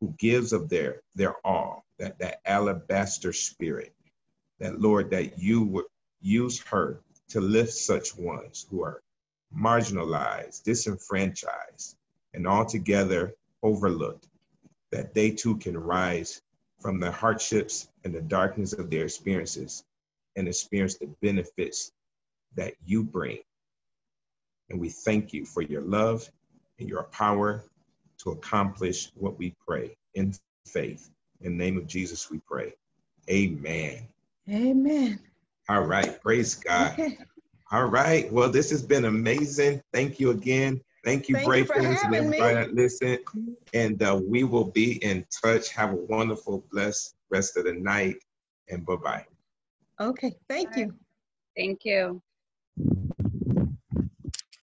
who gives of their their all, that that alabaster spirit, that Lord, that you would use her to lift such ones who are marginalized, disenfranchised, and altogether overlooked, that they too can rise from the hardships and the darkness of their experiences and experience the benefits that you bring. And we thank you for your love and your power to accomplish what we pray in faith. In the name of Jesus, we pray. Amen. Amen. All right. Praise God. Okay. All right. Well, this has been amazing. Thank you again. Thank you, Thank Brave you for Friends, and having me. everybody that listened. And uh, we will be in touch. Have a wonderful, blessed rest of the night. And bye bye. Okay. Thank you. Thank you.